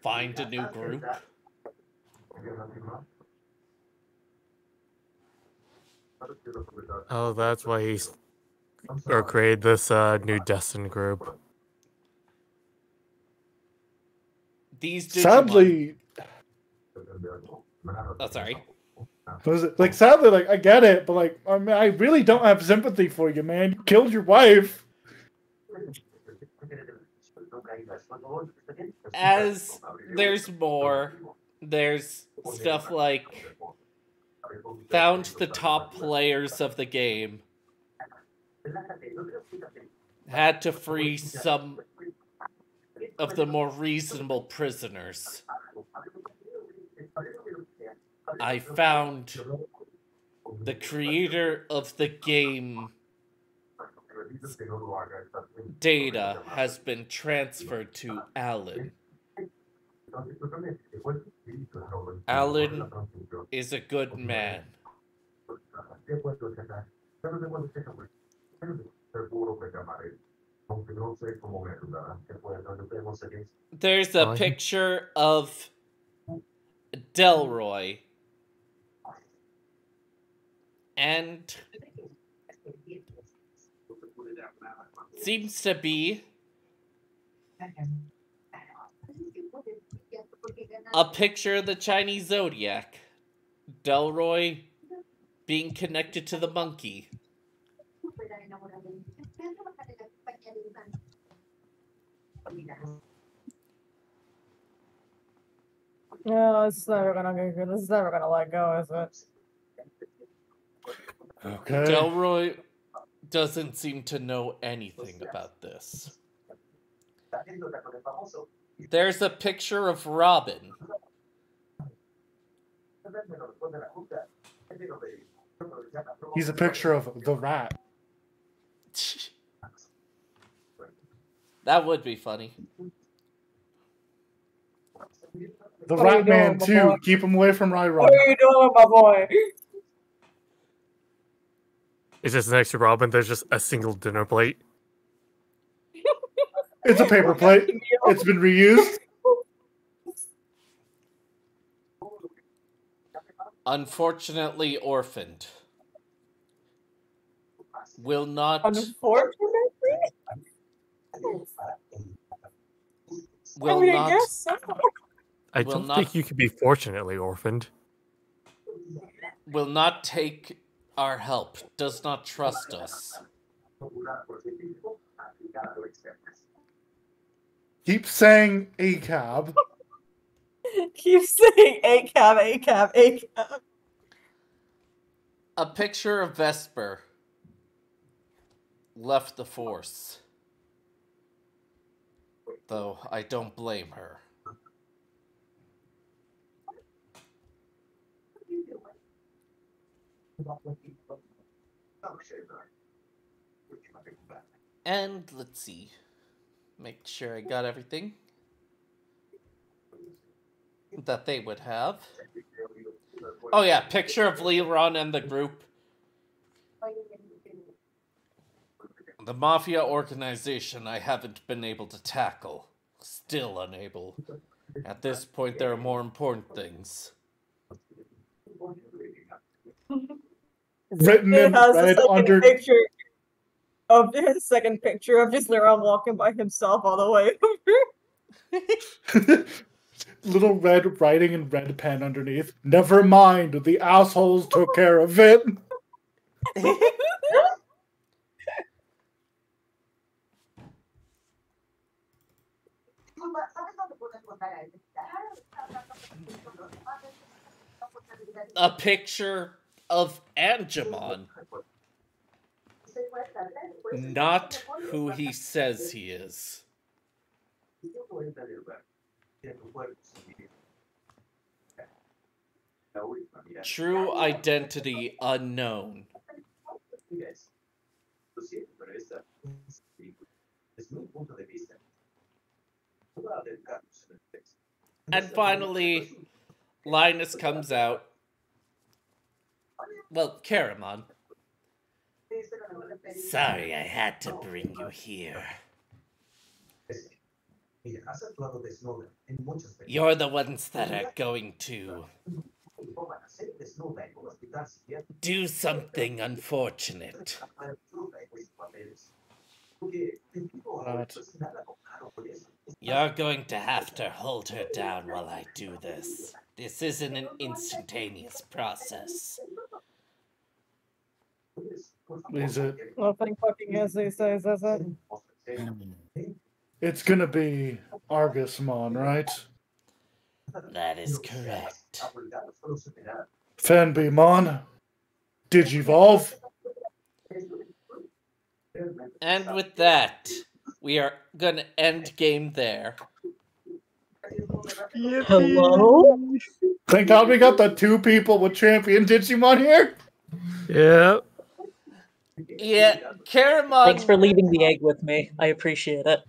Find a new group. Oh, that's why he's or created this uh, new Destin group. These Digimon. Sadly, Oh, sorry. It, like sadly, like I get it, but like I mean, I really don't have sympathy for you, man. You killed your wife. As there's more, there's stuff like found the top players of the game, had to free some of the more reasonable prisoners. I found the creator of the game data has been transferred to Alan. Alan is a good man. There's a picture of Delroy. And seems to be a picture of the Chinese zodiac. Delroy being connected to the monkey. No, this is never gonna get good. This is never gonna let go, is it? Okay. Delroy doesn't seem to know anything about this. There's a picture of Robin. He's a picture of the rat. That would be funny. The What rat man doing, too. Keep him away from Ryron. What are you doing, my boy? It's just next to Robin. There's just a single dinner plate. It's a paper plate. It's been reused. Unfortunately orphaned. Will not Unfortunately, will I mean, not I guess so. I Will don't not- think you could be fortunately orphaned. will not take our help. Does not trust us. Keep saying a cab. Keep saying A cab, A cab, A cab. A picture of Vesper left the force. Though I don't blame her. And let's see. Make sure I got everything that they would have. Oh yeah, picture of Leron and the group. The mafia organization I haven't been able to tackle. Still unable. At this point, there are more important things. Written It in has a red second under. picture of his second picture of just Leron walking by himself all the way over. Little red writing in red pen underneath. Never mind, the assholes took care of it. A picture of Angemon. Not who he says he is. True identity unknown. And finally, Linus comes out. Well, Caramon. Sorry, I had to bring you here. You're the ones that are going to do something unfortunate. You're going to have to hold her down while I do this. This isn't an instantaneous process. Is it? Nothing fucking is these days, is it? It's gonna be Argusmon, right? That is correct. FanBeemon. Digivolve. And with that, we are gonna end game there. Hello? Thank God we got the two people with champion Digimon here. Yeah. Yeah, Caramon. Thanks for leaving the egg with me. I appreciate it.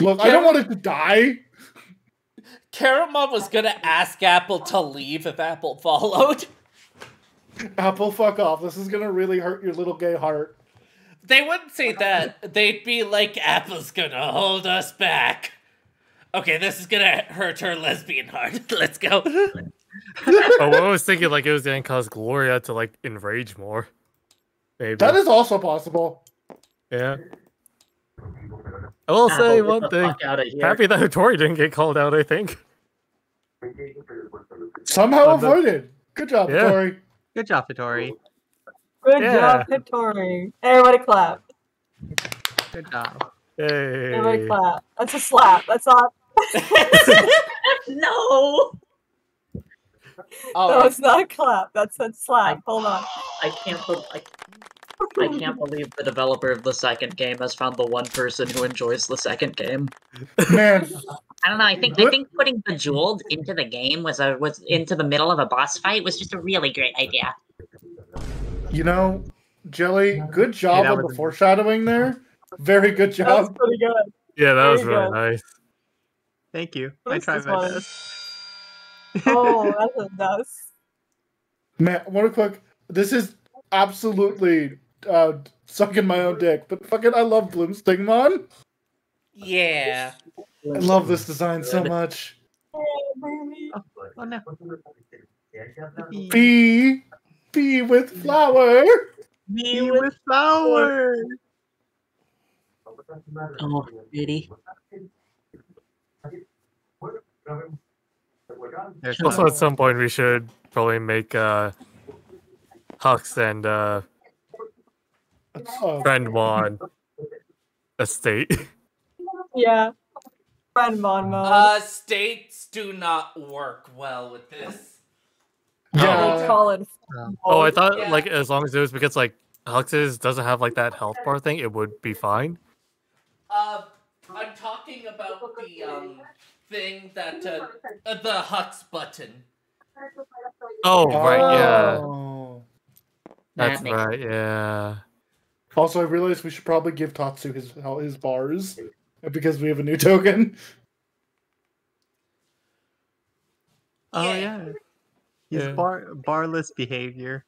Look, I don't want it to die. Caramon was gonna ask Apple to leave if Apple followed. Apple, fuck off. This is gonna really hurt your little gay heart. They wouldn't say that. They'd be like, Apple's gonna hold us back. Okay, this is gonna hurt her lesbian heart. Let's go. oh, I was thinking like it was gonna cause Gloria to like enrage more. Maybe. That is also possible. Yeah. I will Apple, say get one thing. fuck outta here. Happy that Hitori didn't get called out. I think. Somehow On the- avoided. Good job, Yeah. Tori. Good job, Hitori. Good Yeah. job, Victory. Everybody clap. Good job. Everybody clap. That's a slap. That's not. No! Oh, No, it's not a clap. That's a slap. Hold on. I can't believe I, I can't believe the developer of the second game has found the one person who enjoys the second game. Man, I don't know. I think I think putting Bejeweled into the game was a was into the middle of a boss fight was just a really great idea. you know, Jelly, good job that on the was- foreshadowing there. Very good That's job. pretty good. Yeah, that There was you really go. nice. Thank you. I tried my fun. best. Oh, that's a nice. Man, one quick. This is absolutely uh, sucking my own dick, but fucking, I love Bloom Stingmon. Yeah. I love this design so much. Oh no. Bee, bee with flower. Me with flower. Oh, pretty. Also, at some point, we should probably make uh, Hux and uh, Oh, Friendmon a state. Yeah. Friend mon mode. Uh, states do not work well with this. they yeah. call it. oh, I thought Yeah. like as long as it was because like Hux's doesn't have like that health bar thing, it would be fine. Uh, I'm talking about the um thing that uh, uh the Hux button. Oh, right, yeah, Oh. that's That right, yeah. Also, I realized we should probably give Tatsu his his bars because we have a new token. Oh Yeah. yeah. He's Yeah. bar barless behavior.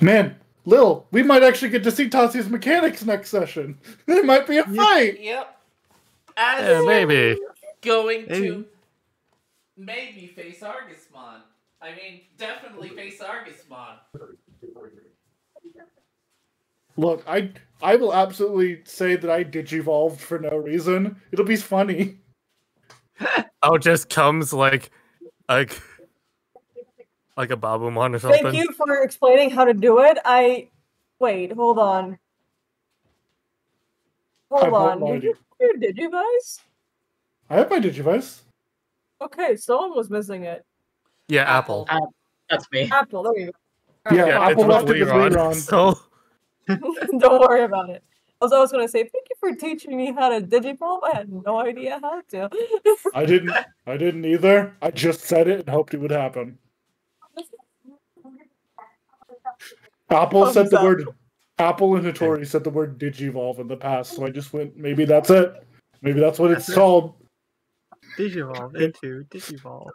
Man, Lil, we might actually get to see Tatsu's mechanics next session. It might be a fight. Yep. As Yeah, maybe. going Maybe. to maybe face Argusmon. I mean, definitely face Argusmon. Look, I I will absolutely say that I digivolved for no reason. It'll be funny. Oh, just comes like like like a Babumon or something. Thank you for explaining how to do it. I wait. Hold on. I Hold have on. no Did you your Digivice? I have my Digivice. Okay, someone was missing it. Yeah, Apple. Apple. That's me. Apple. There you go. Yeah, Alright, Yeah, Apple it's left it with Leron, Leron. So Don't worry about it. Also, I was always going to say, thank you for teaching me how to digivolve. I had no idea how to. I didn't I didn't either. I just said it and hoped it would happen. Apple Thumbs said the up. word Apple and Hattori said the word digivolve in the past, so I just went maybe that's it. Maybe that's what it's it. called. Digivolve into Digivolve.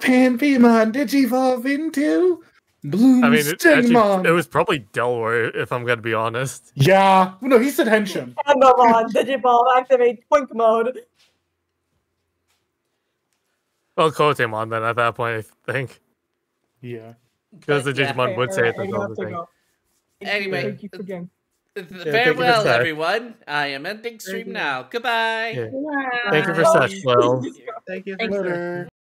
FanBeemon digivolve into Bloom I mean, it, actually, it was probably Delaware, if I'm gonna be honest. Yeah. No, he said Henshin. And move on. Digivolve, activate twink mode. Well, Kotemon then at that point, I think. Yeah. Because the But yeah. Digimon would say it Alright, the I have other to thing. go. Anyway, thank you for game. thank Farewell, that. everyone. I am ending stream now. Goodbye. Yeah. Thank you for such, Well. Thank you. Thanks, for Later.